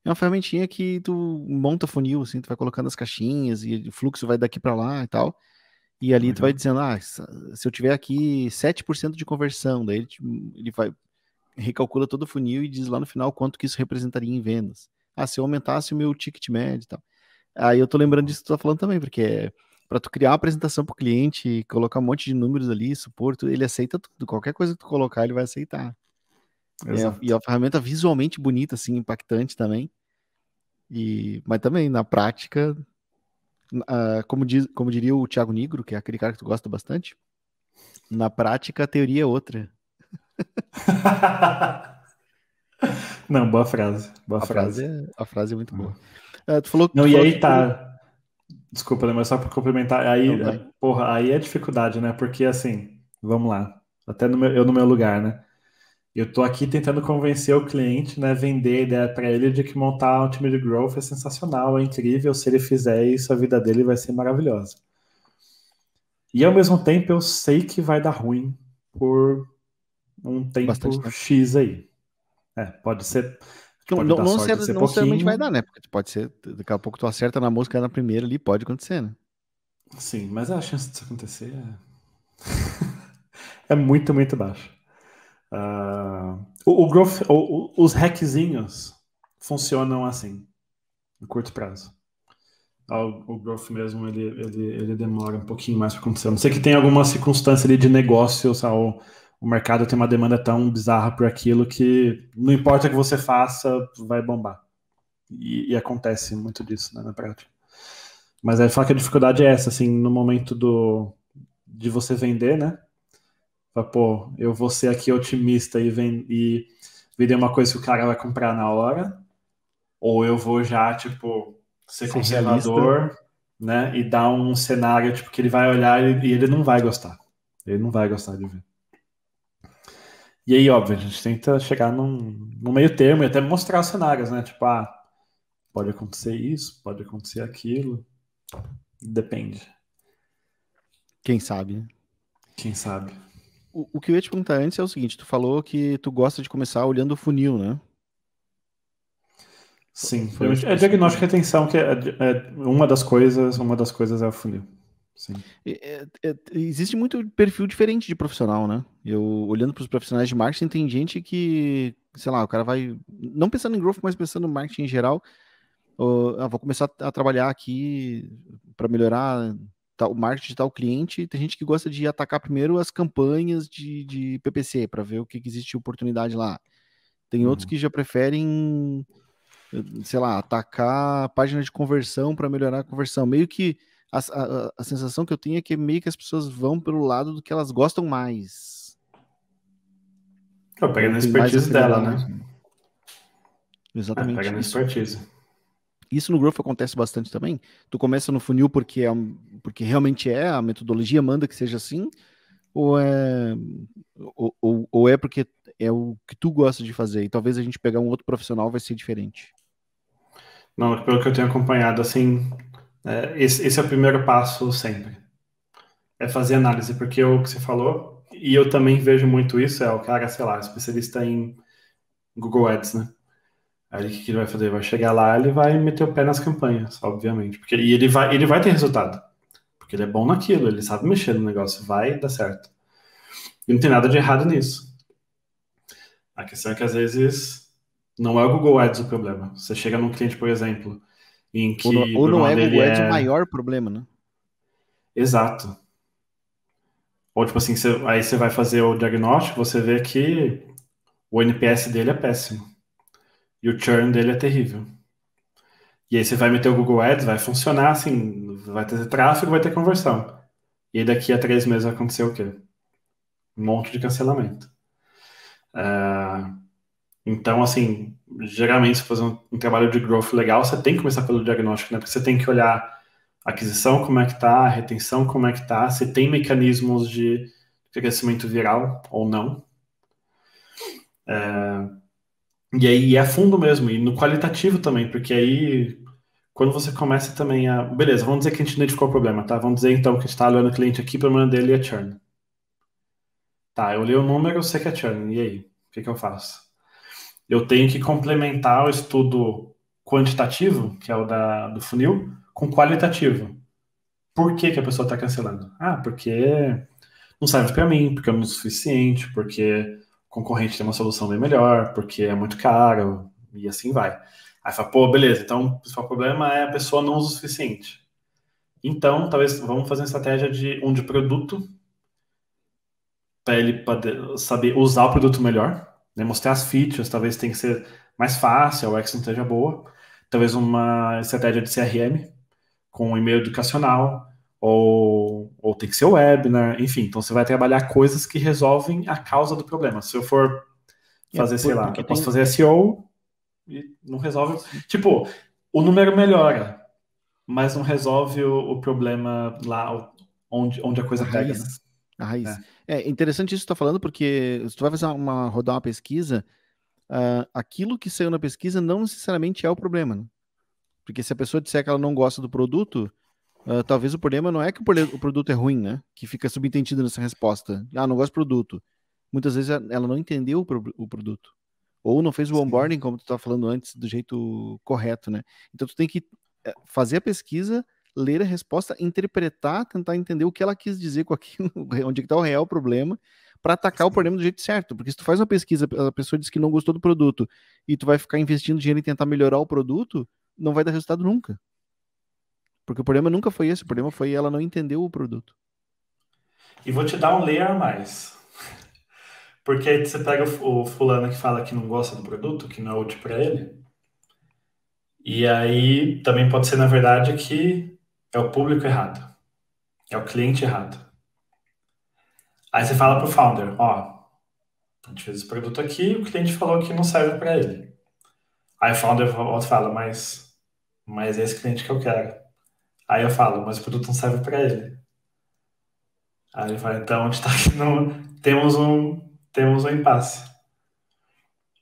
É uma ferramentinha que tu monta funil, assim, tu vai colocando as caixinhas e o fluxo vai daqui para lá e tal. E ali uhum. tu vai dizendo, ah, se eu tiver aqui 7% de conversão, daí ele, ele vai recalcula todo o funil e diz lá no final quanto que isso representaria em vendas. Ah, se eu aumentasse o meu ticket médio e tal. Aí eu tô lembrando disso que tu tá falando também, porque é para tu criar uma apresentação para o cliente, colocar um monte de números ali, suporte, ele aceita tudo, qualquer coisa que tu colocar, ele vai aceitar. É, e é uma ferramenta visualmente bonita, assim, impactante também. E, mas também, na prática, uh, como, diz, como diria o Thiago Nigro, que é aquele cara que tu gosta bastante, na prática a teoria é outra. Não, boa frase. Boa a frase. frase é, a frase é muito boa. Uh, tu falou, Não, tu e aí tá. Desculpa, né, mas só para complementar, aí, Não, porra, aí é dificuldade, né? Porque assim, vamos lá, até no meu, eu no meu lugar, né? Eu tô aqui tentando convencer o cliente, né, vender a ideia para ele de que montar um time de growth é sensacional, é incrível, se ele fizer isso, a vida dele vai ser maravilhosa. E ao mesmo tempo eu sei que vai dar ruim por um tempo X aí. É, pode ser. Pode não, não, ser, ser não necessariamente vai dar, né? Porque pode ser, daqui a pouco tu acerta na música na primeira ali, pode acontecer, né? Sim, mas a chance disso acontecer é, é muito, muito baixa. Uh, o, o, growth, o, os hackzinhos funcionam assim, no curto prazo. O, o growth mesmo, ele, ele, ele demora um pouquinho mais para acontecer. Não sei que tem alguma circunstância ali de negócio, ou o mercado tem uma demanda tão bizarra por aquilo que não importa o que você faça, vai bombar. E, e acontece muito disso né, na prática. Mas aí fala que a dificuldade é essa, assim, no momento do, de você vender, né? Pô, eu vou ser aqui otimista e, vend, e vender uma coisa que o cara vai comprar na hora, ou eu vou já, tipo, ser conservador, né? E dar um cenário, tipo, que ele vai olhar e, e ele não vai gostar. Ele não vai gostar de ver. E aí, óbvio, a gente tenta chegar num, num meio termo e até mostrar os cenários, né? Tipo, ah, pode acontecer isso, pode acontecer aquilo. Depende. Quem sabe, né? Quem sabe. O, o que eu ia te perguntar antes é o seguinte: tu falou que tu gosta de começar olhando o funil, né? Sim, é diagnóstico e retenção que é, é, uma das coisas, uma das coisas é o funil. Sim. É, é, existe muito perfil diferente de profissional, né? Eu olhando para os profissionais de marketing, tem gente que, sei lá, o cara vai, não pensando em growth, mas pensando no marketing em geral, uh, ah, vou começar a trabalhar aqui para melhorar o marketing de tal cliente. Tem gente que gosta de atacar primeiro as campanhas de, de PPC para ver o que, que existe de oportunidade lá. Tem uhum. outros que já preferem sei lá, atacar a página de conversão para melhorar a conversão. Meio que a, a, a, sensação que eu tenho é que meio que as pessoas vão pelo lado do que elas gostam mais. Eu pego na expertise dela, né? Exatamente. É, pega na expertise. Isso no Growth acontece bastante também. Tu começa no funil porque, é, porque realmente é, a metodologia manda que seja assim, ou é, ou, ou, ou é porque é o que tu gosta de fazer e talvez a gente pegar um outro profissional vai ser diferente? Não, pelo que eu tenho acompanhado, assim, é, esse, esse, é o primeiro passo sempre. É fazer análise, porque o que você falou, e eu também vejo muito isso, é o cara, sei lá, especialista em Google Ads, né? Aí o que, ele vai fazer? Vai chegar lá, ele vai meter o pé nas campanhas, obviamente. Porque, e ele vai, ele vai ter resultado. Porque ele é bom naquilo, ele sabe mexer no negócio, vai dar certo. E não tem nada de errado nisso. A questão é que às vezes não é o Google Ads o problema. Você chega num cliente, por exemplo, em que. Ou não, ou não é o Google Ads é... o maior problema, né? Exato. Ou tipo assim, você, aí você vai fazer o diagnóstico, você vê que o NPS dele é péssimo. E o churn dele é terrível. E aí você vai meter o Google Ads, vai funcionar assim, vai ter tráfego, vai ter conversão. E aí daqui a três meses vai acontecer o quê? Um monte de cancelamento. Uh, então, assim, geralmente, se fazer um, um, trabalho de growth legal, você tem que começar pelo diagnóstico, né? Porque você tem que olhar a aquisição, como é que tá, a retenção, como é que tá, se tem mecanismos de crescimento viral ou não. Uh, e aí é fundo mesmo, e no qualitativo também, porque aí quando você começa também a. Beleza, vamos dizer que a gente identificou o problema, tá? Vamos dizer então que a gente está olhando o cliente aqui, o problema dele é churn. Tá, eu olhei o número, eu sei que é churn, e aí? O que, que eu faço? Eu tenho que complementar o estudo quantitativo, que é o da, do funil, com qualitativo. Por que, que a pessoa está cancelando? Ah, porque não serve para mim, porque não é o suficiente, porque concorrente tem uma solução bem melhor, porque é muito caro, e assim vai. Aí fala, pô, beleza, então o principal problema é a pessoa não usa o suficiente. Então, talvez vamos fazer uma estratégia de um de produto para ele poder saber usar o produto melhor, né? mostrar as features, talvez tenha que ser mais fácil, a UX não esteja boa. Talvez uma estratégia de CRM com e-mail educacional, ou, ou tem que ser webinar, enfim. Então você vai trabalhar coisas que resolvem a causa do problema. Se eu for é, fazer, é, sei lá, eu posso fazer SEO e não resolve. Tipo, o número melhora, mas não resolve o, o problema lá onde, onde a coisa a pega. Raiz. Né? A raiz. É. é. interessante isso que você está falando, porque se tu vai fazer uma, rodar uma pesquisa, uh, aquilo que saiu na pesquisa não necessariamente é o problema. Né? Porque se a pessoa disser que ela não gosta do produto, Uh, talvez o problema não é que o produto é ruim, né? Que fica subentendido nessa resposta. Ah, não gosto do produto. Muitas vezes ela não entendeu o, pro o produto. Ou não fez o onboarding, como tu estava falando antes, do jeito correto, né? Então tu tem que eh, fazer a pesquisa, ler a resposta, interpretar, tentar entender o que ela quis dizer com aquilo, onde está o real problema, para atacar Sim. o problema do jeito certo. Porque se tu faz uma pesquisa, a pessoa diz que não gostou do produto, e tu vai ficar investindo dinheiro em tentar melhorar o produto, não vai dar resultado nunca. Porque o problema nunca foi esse, o problema foi ela não entendeu o produto. E vou te dar um layer a mais. Porque aí você pega o, fulano que fala que não gosta do produto, que não é útil para ele. E aí também pode ser, na verdade, que é o público errado. É o cliente errado. Aí você fala pro founder, ó, a gente fez esse produto aqui, o cliente falou que não serve para ele. Aí o founder fala, mas, mas é esse cliente que eu quero. Aí eu falo, mas o produto não serve para ele. Aí ele fala, então a gente tá aqui no, temos um temos um impasse.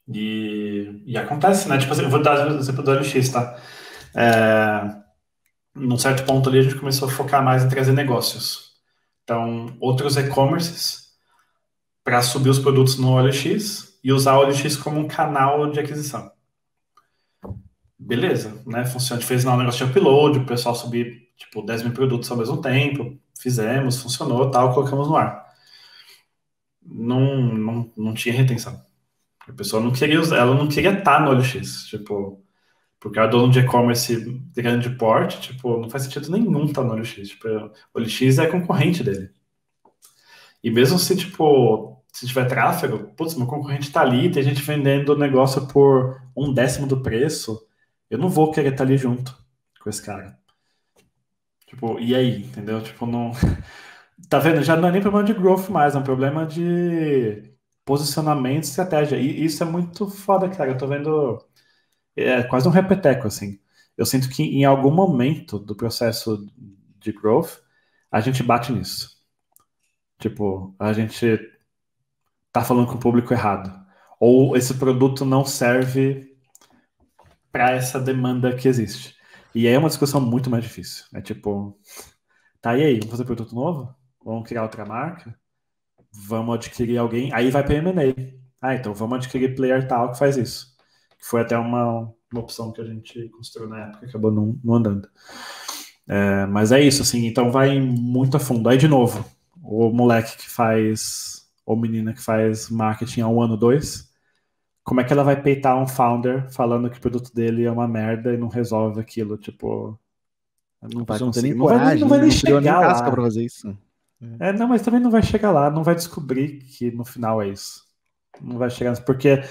E, e acontece, né? Tipo assim, eu vou dar o exemplo do LX, tá? É, num certo ponto ali a gente começou a focar mais em trazer negócios. Então, outros e-commerces para subir os produtos no OLX e usar o OLX como um canal de aquisição beleza, né? Funciona. A gente fez um negócio de upload, o pessoal subir, tipo, 10 mil produtos ao mesmo tempo, fizemos, funcionou, tal, colocamos no ar. Não, não, não tinha retenção. A pessoa não queria usar, ela não queria estar no OLX, tipo, porque é dono de e-commerce de grande porte, tipo, não faz sentido nenhum estar no OLX, tipo, o OLX é concorrente dele. E mesmo se, tipo, se tiver tráfego, putz, meu concorrente está ali, tem gente vendendo o negócio por um décimo do preço, eu não vou querer estar ali junto com esse cara. Tipo, e aí, entendeu? Tipo, não. Tá vendo? Já não é nem problema de growth mais, é um problema de posicionamento estratégia. E isso é muito foda, cara. Eu tô vendo. É quase um repeteco, assim. Eu sinto que em algum momento do processo de growth, a gente bate nisso. Tipo, a gente tá falando com o público errado. Ou esse produto não serve para essa demanda que existe. E é uma discussão muito mais difícil. É tipo, tá, e aí, vamos fazer produto novo? Vamos criar outra marca? Vamos adquirir alguém? Aí vai para M&A. Ah, então vamos adquirir player tal que faz isso. Foi até uma, uma opção que a gente construiu na época, acabou não, não andando. É, mas é isso, assim, então vai muito a fundo. Aí, de novo, o moleque que faz, ou menina que faz marketing há um ano, dois, como é que ela vai peitar um founder falando que o produto dele é uma merda e não resolve aquilo? Tipo, não vai não conseguir. Nem não, coragem, vai, não vai nem chegar nem lá. Pra fazer isso. É, não, mas também não vai chegar lá, não vai descobrir que no final é isso. Não vai chegar, porque é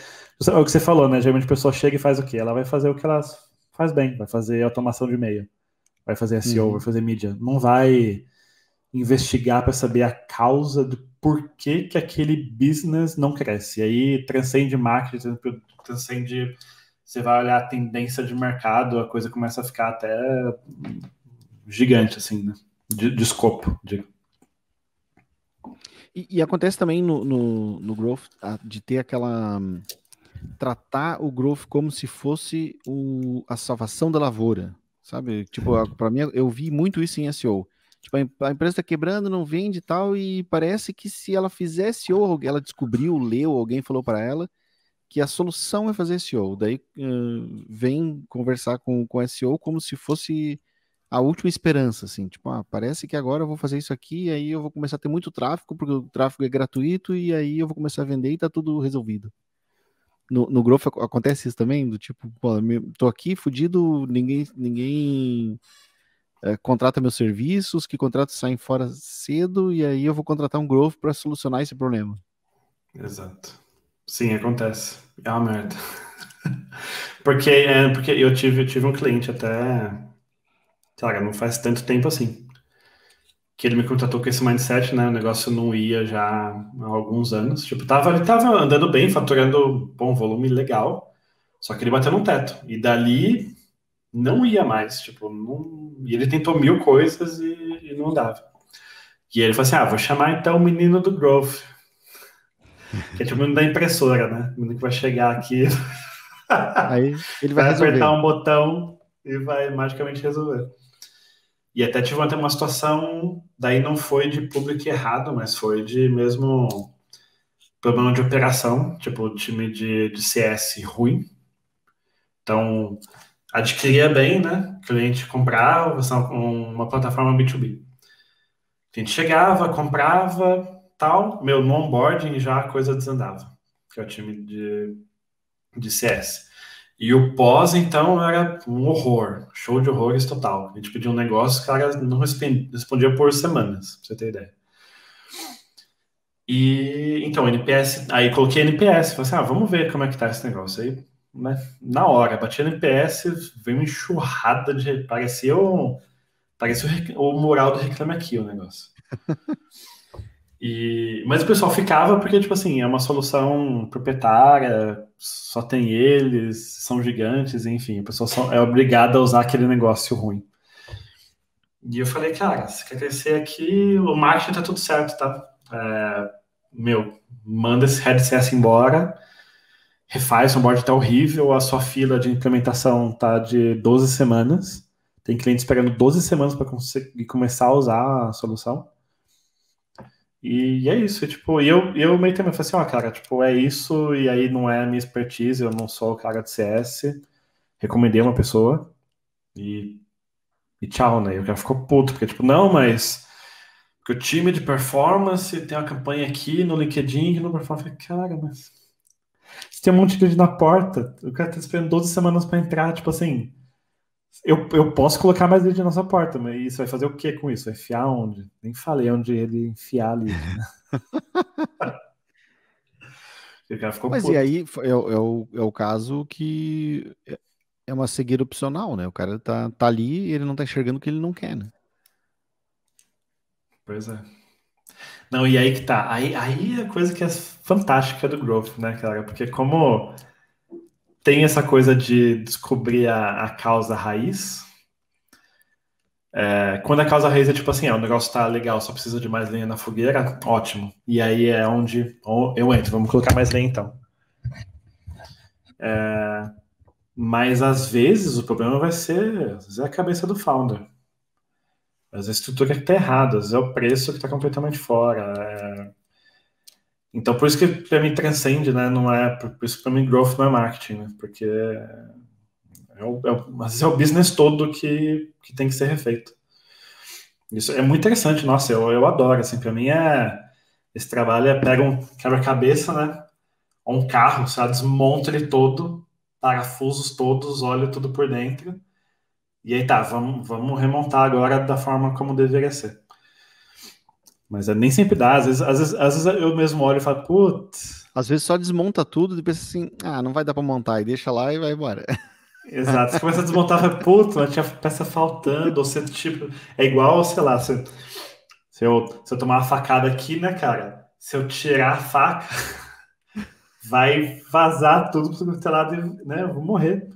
o que você falou, né? Geralmente a pessoa chega e faz o quê? Ela vai fazer o que ela faz bem, vai fazer automação de e-mail, vai fazer SEO, uhum. vai fazer mídia. Não vai investigar para saber a causa do por que, que aquele business não cresce. E aí transcende marketing, transcende. Você vai olhar a tendência de mercado, a coisa começa a ficar até gigante, assim, né? De, de escopo, digo. E, e, acontece também no, no, no growth de ter aquela. tratar o growth como se fosse o, a salvação da lavoura, sabe? Tipo, para mim, eu vi muito isso em SEO. Tipo, a empresa está quebrando, não vende e tal, e parece que se ela fizesse ou ela descobriu, leu, alguém falou para ela que a solução é fazer SEO. Daí uh, vem conversar com, com SEO como se fosse a última esperança, assim, tipo, ah, parece que agora eu vou fazer isso aqui, e aí eu vou começar a ter muito tráfego, porque o tráfego é gratuito, e aí eu vou começar a vender e tá tudo resolvido. No, no Growth acontece isso também, do tipo, pô, tô aqui fudido, ninguém, ninguém é, contrata meus serviços, que contratos saem fora cedo, e aí eu vou contratar um Growth para solucionar esse problema. Exato. Sim, acontece. É uma merda. porque, é, porque eu tive, eu tive um cliente até, cara, não faz tanto tempo assim, que ele me contratou com esse mindset, né? O negócio não ia já há alguns anos. Tipo, tava, ele tava andando bem, faturando bom volume legal, só que ele bateu no teto. E dali não ia mais, tipo, não... e ele tentou mil coisas e, e não dava. E ele falou assim: ah, vou chamar então o menino do Growth. Que é tipo o menino da impressora, né? O menino que vai chegar aqui. Aí ele vai, vai apertar um botão e vai magicamente resolver. E até tive até uma situação, daí não foi de público errado, mas foi de mesmo problema de operação, tipo time de, de CS ruim. Então, adquiria bem, né? O cliente comprava, uma plataforma B2B. O cliente chegava, comprava, tal, meu, no onboarding já a coisa desandava, que é o time de, de CS. E o pós, então, era um horror, show de horrores total. A gente pediu um negócio, o cara não respondia por semanas, pra você ter ideia. E então, NPS, aí coloquei NPS, falei assim: ah, vamos ver como é que tá esse negócio. Aí né, na hora, batia no NPS, veio uma enxurrada de. Parecia o, parecia o, o mural do Reclame Aqui o negócio. E, mas o pessoal ficava porque, tipo assim, é uma solução proprietária, só tem eles, são gigantes, enfim, a pessoa é obrigada a usar aquele negócio ruim. E eu falei, cara, se quer crescer aqui, o marketing tá tudo certo, tá? É, meu, manda esse headset embora, refaz, o onboard tá horrível, a sua fila de implementação tá de 12 semanas. Tem cliente esperando 12 semanas para conseguir começar a usar a solução. E é isso, e, tipo, e eu, eu meio também falei assim, ó, oh, cara, tipo, é isso, e aí não é a minha expertise, eu não sou o cara de CS. Recomendei uma pessoa e, e tchau, né? E o cara ficou puto, porque, tipo, não, mas porque o time de performance tem uma campanha aqui no LinkedIn que não performa. Eu falei, cara, mas tem um monte de gente na porta, o cara tá esperando 12 semanas para entrar, tipo assim. Eu, eu posso colocar mais lead na nossa porta, mas isso vai fazer o que com isso? Vai enfiar onde? Nem falei onde ele enfiar ali. Né? Mas puto. e aí é, é, o, é o caso que é uma cegueira opcional, né? O cara tá, tá ali e ele não tá enxergando o que ele não quer, né? Pois é. Não, e aí que tá. Aí, aí é a coisa que é fantástica do Growth, né, cara? Porque como tem essa coisa de descobrir a, a causa raiz, é, quando a causa raiz é tipo assim, ó, o negócio tá legal, só precisa de mais lenha na fogueira, ótimo. E aí é onde eu entro, vamos colocar mais lenha então. É, mas às vezes o problema vai ser, vezes é a cabeça do founder. Às vezes a estrutura que está errada, é o preço que está completamente fora. É... Então por isso que para mim transcende, né? Não é por isso que para mim growth não é marketing, né? Porque é o, é o, é o business todo que, que tem que ser refeito. Isso é muito interessante, nossa, eu, eu adoro, assim, para mim é esse trabalho é pega um quebra-cabeça, né? Um carro, você desmonta ele todo, parafusos todos, olha tudo por dentro. E aí tá, vamos, vamos remontar agora da forma como deveria ser. Mas é, nem sempre dá, às vezes, às vezes, às vezes eu mesmo olho e falo, putz. Às vezes só desmonta tudo e pensa assim, ah, não vai dar para montar, e deixa lá e vai embora. Exato, você começa a desmontar, putz, mas tinha peça faltando, ou você, tipo, é igual, sei lá, se, se, eu, se eu tomar uma facada aqui, né, cara, se eu tirar a faca, vai vazar tudo pro seu lado, né? Eu vou morrer.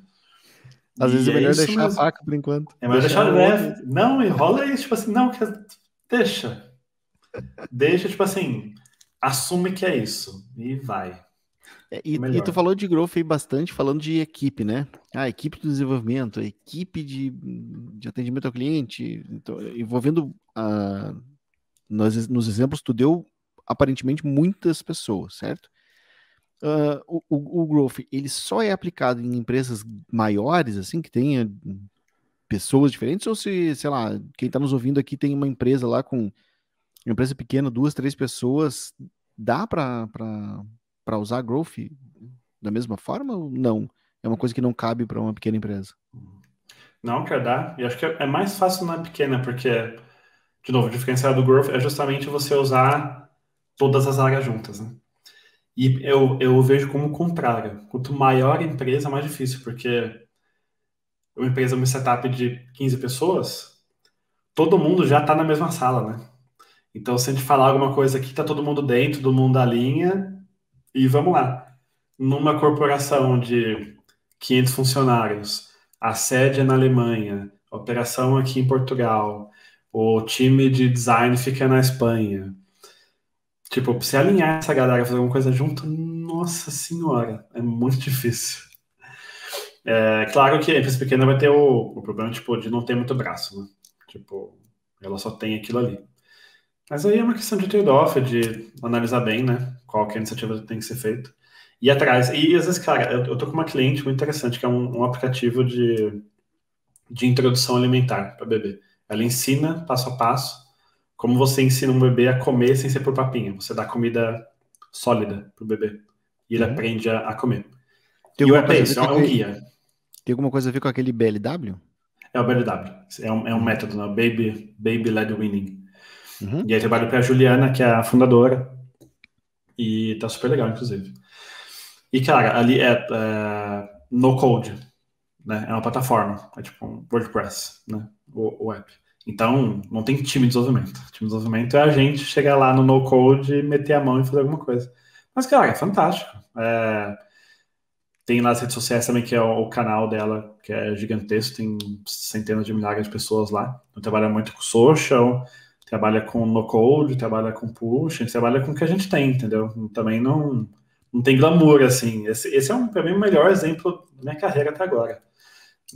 Às e vezes é melhor deixar mesmo. a faca por enquanto. É melhor deixar, deixar Não, e rola isso, tipo assim, não, deixa. Deixa, tipo assim, assume que é isso e vai. É, e, e, tu falou de growth aí bastante, falando de equipe, né? A ah, equipe do desenvolvimento, a equipe de, de atendimento ao cliente, então, envolvendo uh, nos, nos exemplos tu deu aparentemente muitas pessoas, certo? Uh, o, o, o, growth ele só é aplicado em empresas maiores, assim, que tenha pessoas diferentes, ou se, sei lá, quem está nos ouvindo aqui tem uma empresa lá com uma empresa pequena, duas, três pessoas, dá para usar growth da mesma forma ou não? É uma coisa que não cabe para uma pequena empresa. Não, quer dar. E acho que é mais fácil na pequena, porque, de novo, o diferencial do growth é justamente você usar todas as áreas juntas, né? E eu, eu vejo como contrário. Quanto maior a empresa, mais difícil, porque uma empresa, uma setup de 15 pessoas, todo mundo já está na mesma sala, né? Então, se a gente falar alguma coisa aqui, está todo mundo dentro, todo mundo da linha, e vamos lá. Numa corporação de 500 funcionários, a sede é na Alemanha, a operação aqui em Portugal, o time de design fica na Espanha, Tipo, se alinhar essa galera fazer alguma coisa junto, nossa senhora, é muito difícil. É, claro que a empresa pequena vai ter o, o problema, tipo, de não ter muito braço, né? Tipo, ela só tem aquilo ali. Mas aí é uma questão de trade-off, de analisar bem, né? Qual que é a iniciativa que tem que ser feita. E atrás. E às vezes, cara, eu, eu tô com uma cliente muito interessante, que é um, um aplicativo de, de introdução alimentar para bebê. Ela ensina passo a passo como você ensina um bebê a comer sem ser por papinha. Você dá comida sólida pro bebê. E ele uhum. aprende a, a comer. Tem e o é isso, é um guia. Tem alguma coisa a ver com aquele BLW? É o BLW. É um, é um método, né? Baby, Baby Led Winning. Uhum. E aí trabalho para a Juliana, que é a fundadora. E tá super legal, inclusive. E, cara, ali é, é no code, né? É uma plataforma. É tipo um WordPress, né? O, o app. Então, não tem time de desenvolvimento. Time de desenvolvimento é a gente chegar lá no no-code e meter a mão e fazer alguma coisa. Mas, cara, é fantástico. É... Tem lá as redes sociais também, que é o canal dela, que é gigantesco, tem centenas de milhares de pessoas lá. Então, trabalha muito com social, trabalha com no-code, trabalha com push, trabalha com o que a gente tem, entendeu? Também não, não tem glamour, assim. Esse, esse é, um, para mim, o melhor exemplo da minha carreira até agora.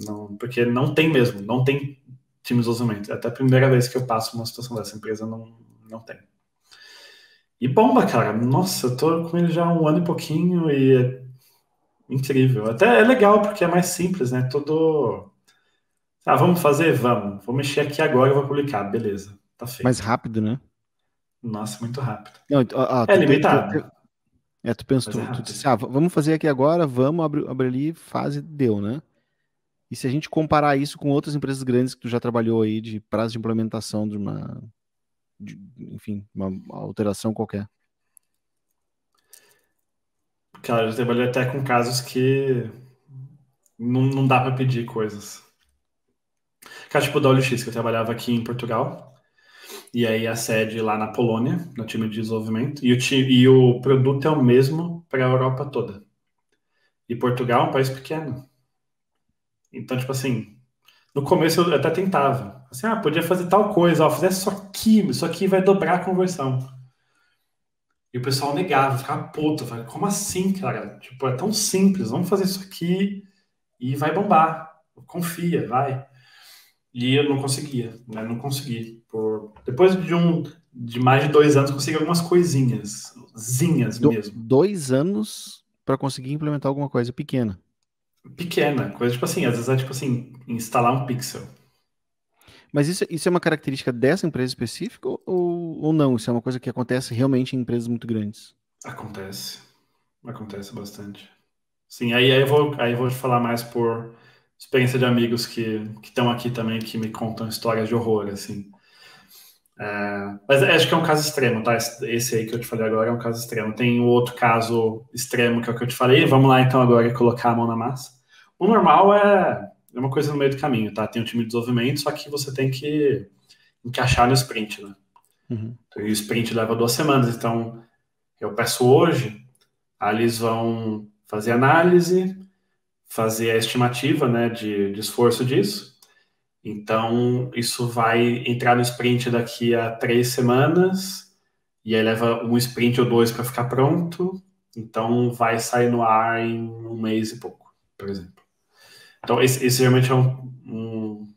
Não, porque não tem mesmo, não tem time de desenvolvimento. É até a primeira vez que eu passo uma situação dessa empresa, não, não tem. E bomba, cara. Nossa, eu tô com ele já há um ano e pouquinho e é incrível. Até é legal porque é mais simples, né? Todo. Ah, vamos fazer? Vamos. Vou mexer aqui agora e vou publicar. Beleza. Tá feito. Mais rápido, né? Nossa, muito rápido. Não, ah, é limitado. Tu, é, tu pensa, tu, é tu disse, ah, vamos fazer aqui agora, vamos abrir, abrir ali, fase, deu, né? E se a gente comparar isso com outras empresas grandes que tu já trabalhou aí de prazo de implementação de uma, de, enfim, uma alteração qualquer? Cara, eu trabalhei até com casos que não, não dá para pedir coisas. Cara, tipo da OLX, que eu trabalhava aqui em Portugal, e aí a sede lá na Polônia, no time de desenvolvimento, e o, time, e o produto é o mesmo para a Europa toda. E Portugal é um país pequeno. Então, tipo assim, no começo eu até tentava. Assim, ah, podia fazer tal coisa, ó, fazer isso aqui, isso aqui vai dobrar a conversão. E o pessoal negava, ficava puto. Falei, como assim, cara? Tipo, é tão simples, vamos fazer isso aqui e vai bombar. Confia, vai. E eu não conseguia, né? Não consegui. Por... Depois de um de mais de dois anos, consegui algumas coisinhas, zinhas Do, mesmo. Dois anos para conseguir implementar alguma coisa pequena. Pequena, coisa tipo assim, às vezes é tipo assim, instalar um pixel. Mas isso, isso é uma característica dessa empresa específica ou, ou não? Isso é uma coisa que acontece realmente em empresas muito grandes? Acontece. Acontece bastante. Sim, aí, aí, eu, vou, aí eu vou falar mais por experiência de amigos que estão aqui também, que me contam histórias de horror, assim. É, mas acho que é um caso extremo, tá? Esse aí que eu te falei agora é um caso extremo. Tem o outro caso extremo que é o que eu te falei. Vamos lá então agora colocar a mão na massa. O normal é, é uma coisa no meio do caminho, tá? Tem um time de desenvolvimento, só que você tem que encaixar no sprint, né? Uhum. E o sprint leva duas semanas, então eu peço hoje, aí eles vão fazer análise, fazer a estimativa né, de, de esforço disso. Então, isso vai entrar no sprint daqui a três semanas, e aí leva um sprint ou dois para ficar pronto. Então, vai sair no ar em um mês e pouco, por exemplo. Então, esse, esse geralmente é um, um,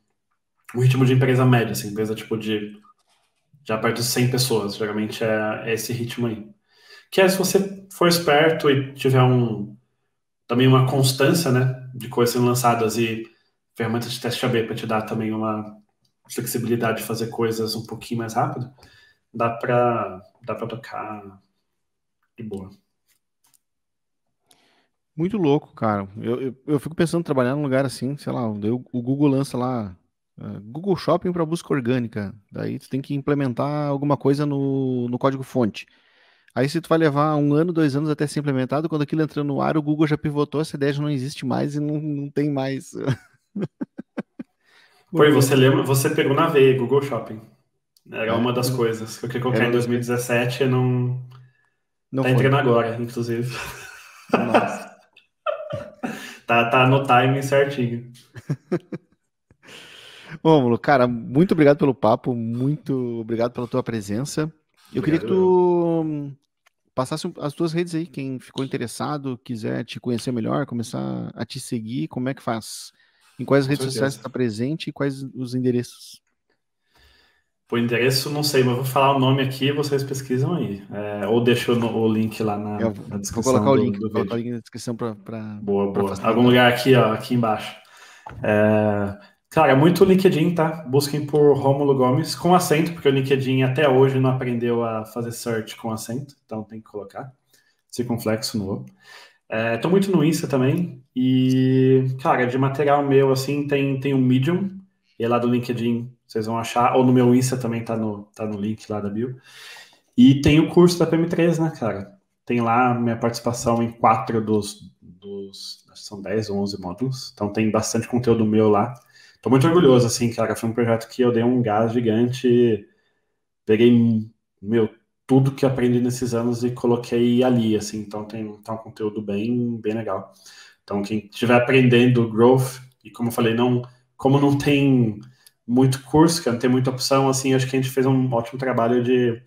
um, ritmo de empresa média, assim, empresa tipo de já perto de 100 pessoas, geralmente é, é esse ritmo aí. Que é se você for esperto e tiver um também uma constância, né, de coisas sendo lançadas e ferramentas de teste AB para te dar também uma flexibilidade de fazer coisas um pouquinho mais rápido, dá para dá para tocar de boa. Muito louco, cara. Eu, eu, eu, fico pensando em trabalhar num lugar assim, sei lá, o, o Google lança lá uh, Google Shopping para busca orgânica. Daí tu tem que implementar alguma coisa no, no código fonte. Aí se tu vai levar um ano, dois anos até ser implementado, quando aquilo entra no ar, o Google já pivotou, essa ideia já não existe mais e não, não tem mais. Pô, você lembra, você pegou na veia Google Shopping. Era é. uma das coisas que eu queria colocar em 2017 e não. Não tá foi. entrando agora, inclusive. Nossa. tá, tá no timing certinho. Rômulo, cara, muito obrigado pelo papo, muito obrigado pela tua presença. Eu obrigado. queria que tu passasse as tuas redes aí, quem ficou interessado, quiser te conhecer melhor, começar a te seguir, como é que faz? Em quais Com redes certeza. sociais está presente e quais os endereços? O endereço não sei, mas vou falar o nome aqui vocês pesquisam aí. É, ou deixo o, link lá na, Eu na descrição. Vou colocar o link, do colocar o link na descrição para. Boa, pra boa. Algum lugar aqui, ó, aqui embaixo. É, cara, é muito LinkedIn, tá? Busquem por Romulo Gomes com acento, porque o LinkedIn até hoje não aprendeu a fazer search com acento, então tem que colocar. Circunflexo no. É, tô muito no Insta também. E, cara, de material meu, assim, tem, tem um Medium, e é lá do LinkedIn vocês vão achar, ou no meu Insta também tá no, tá no link lá da bio. E tem o curso da PM3, né, cara? Tem lá minha participação em quatro dos, dos são 10 ou 11 módulos, então tem bastante conteúdo meu lá. Tô muito orgulhoso, assim, cara, foi um projeto que eu dei um gás gigante, peguei, meu, tudo que aprendi nesses anos e coloquei ali, assim, então tem, tem um conteúdo bem, bem legal. Então, quem estiver aprendendo growth, e como eu falei, não, como não tem muito curso, que não tem muita opção, assim, acho que a gente fez um ótimo trabalho de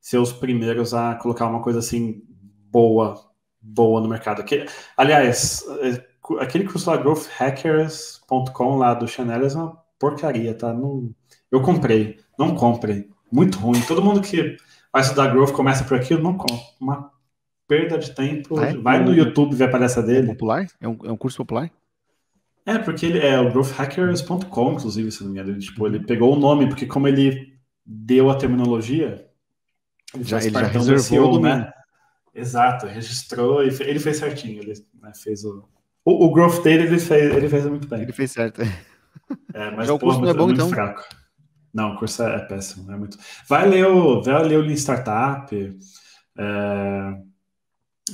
ser os primeiros a colocar uma coisa assim boa, boa no mercado. Que, aliás, é, aquele curso lá, growthhackers.com lá do Chanel é uma porcaria, tá? Não, eu comprei, não comprei. Muito ruim. Todo mundo que vai estudar growth começa por aqui, eu não compro. Uma perda de tempo. Ah, é? Vai no YouTube ver a palestra dele. Popular? É um, é um curso popular? É, porque ele é o growthhackers.com, inclusive, se não me engano. Ele, tipo, ele pegou o nome, porque como ele deu a terminologia, ele já, ele já reservou o né? Exato, registrou e ele fez certinho. Ele né, fez o, o, o, growth dele, ele fez, ele fez muito bem. Ele fez certo. É, mas já o curso não é, é bom, então? Fraco. Não, o curso é, é, péssimo. É muito... Vai ler o, vai ler o Lean Startup. É...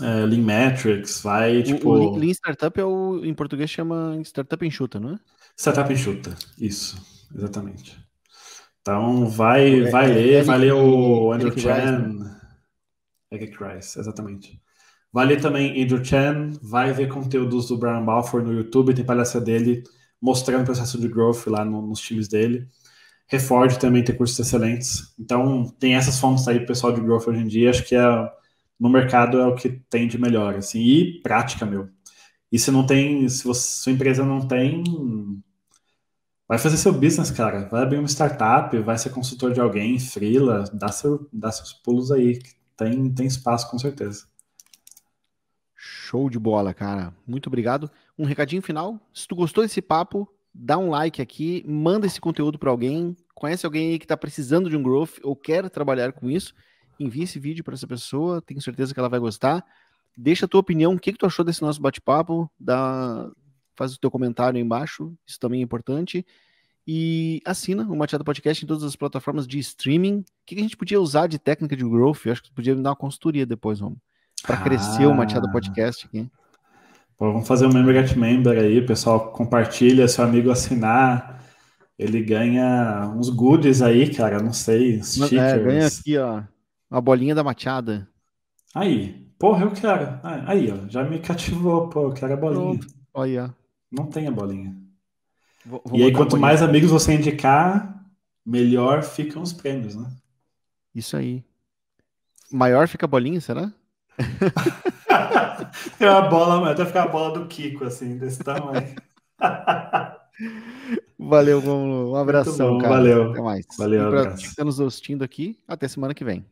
é, Lean Metrics, vai tipo. O, o Lean Startup é o, em português chama Startup Enxuta, não é? Startup Enxuta, isso, exatamente. Então vai, é, vai é, ler, vai ler o Andrew Eric Chan. Né? Eric Rice, exatamente. Vai ler também Andrew Chan, vai ver conteúdos do Brian Balfour no YouTube, tem palestra dele mostrando o processo de growth lá no, nos times dele. Reford também tem cursos excelentes. Então, tem essas fontes aí, pessoal de growth hoje em dia, acho que é, no mercado é o que tem de melhor, assim, e prática, meu. E se não tem, se você, sua empresa não tem, vai fazer seu business, cara. Vai abrir uma startup, vai ser consultor de alguém, freela, dá, seu, dá seus pulos aí. Tem, tem espaço, com certeza. Show de bola, cara. Muito obrigado. Um recadinho final. Se tu gostou desse papo, dá um like aqui, manda esse conteúdo para alguém. Conhece alguém aí que está precisando de um growth ou quer trabalhar com isso? Envie esse vídeo para essa pessoa. Tenho certeza que ela vai gostar. Deixa a tua opinião. O que, que tu achou desse nosso bate-papo? Dá... Faz o teu comentário aí embaixo. Isso também é importante. E assina o Mateada Podcast em todas as plataformas de streaming. O que, que a gente podia usar de técnica de growth? Eu acho que podia me dar uma consultoria depois, vamos para crescer ah. o Mateado Podcast aqui. Pô, vamos fazer um member get member aí, pessoal compartilha, seu amigo assinar, ele ganha uns goodies aí, cara, não sei, stickers. É, ganha aqui, ó, a bolinha da Machada. Aí, porra, eu quero. Ah, aí, ó, já me cativou, pô, eu quero a bolinha. Olha. Não tem a bolinha. Vou, vou e aí, quanto mais amigos você indicar, melhor ficam os prêmios, né? Isso aí. Maior fica a bolinha, será? é uma bola, até ficar a bola do Kiko, assim, desse tamanho. Valeu, Um abração, bom, cara. Valeu. Até mais. Valeu, e pra quem está nos assistindo aqui, até semana que vem.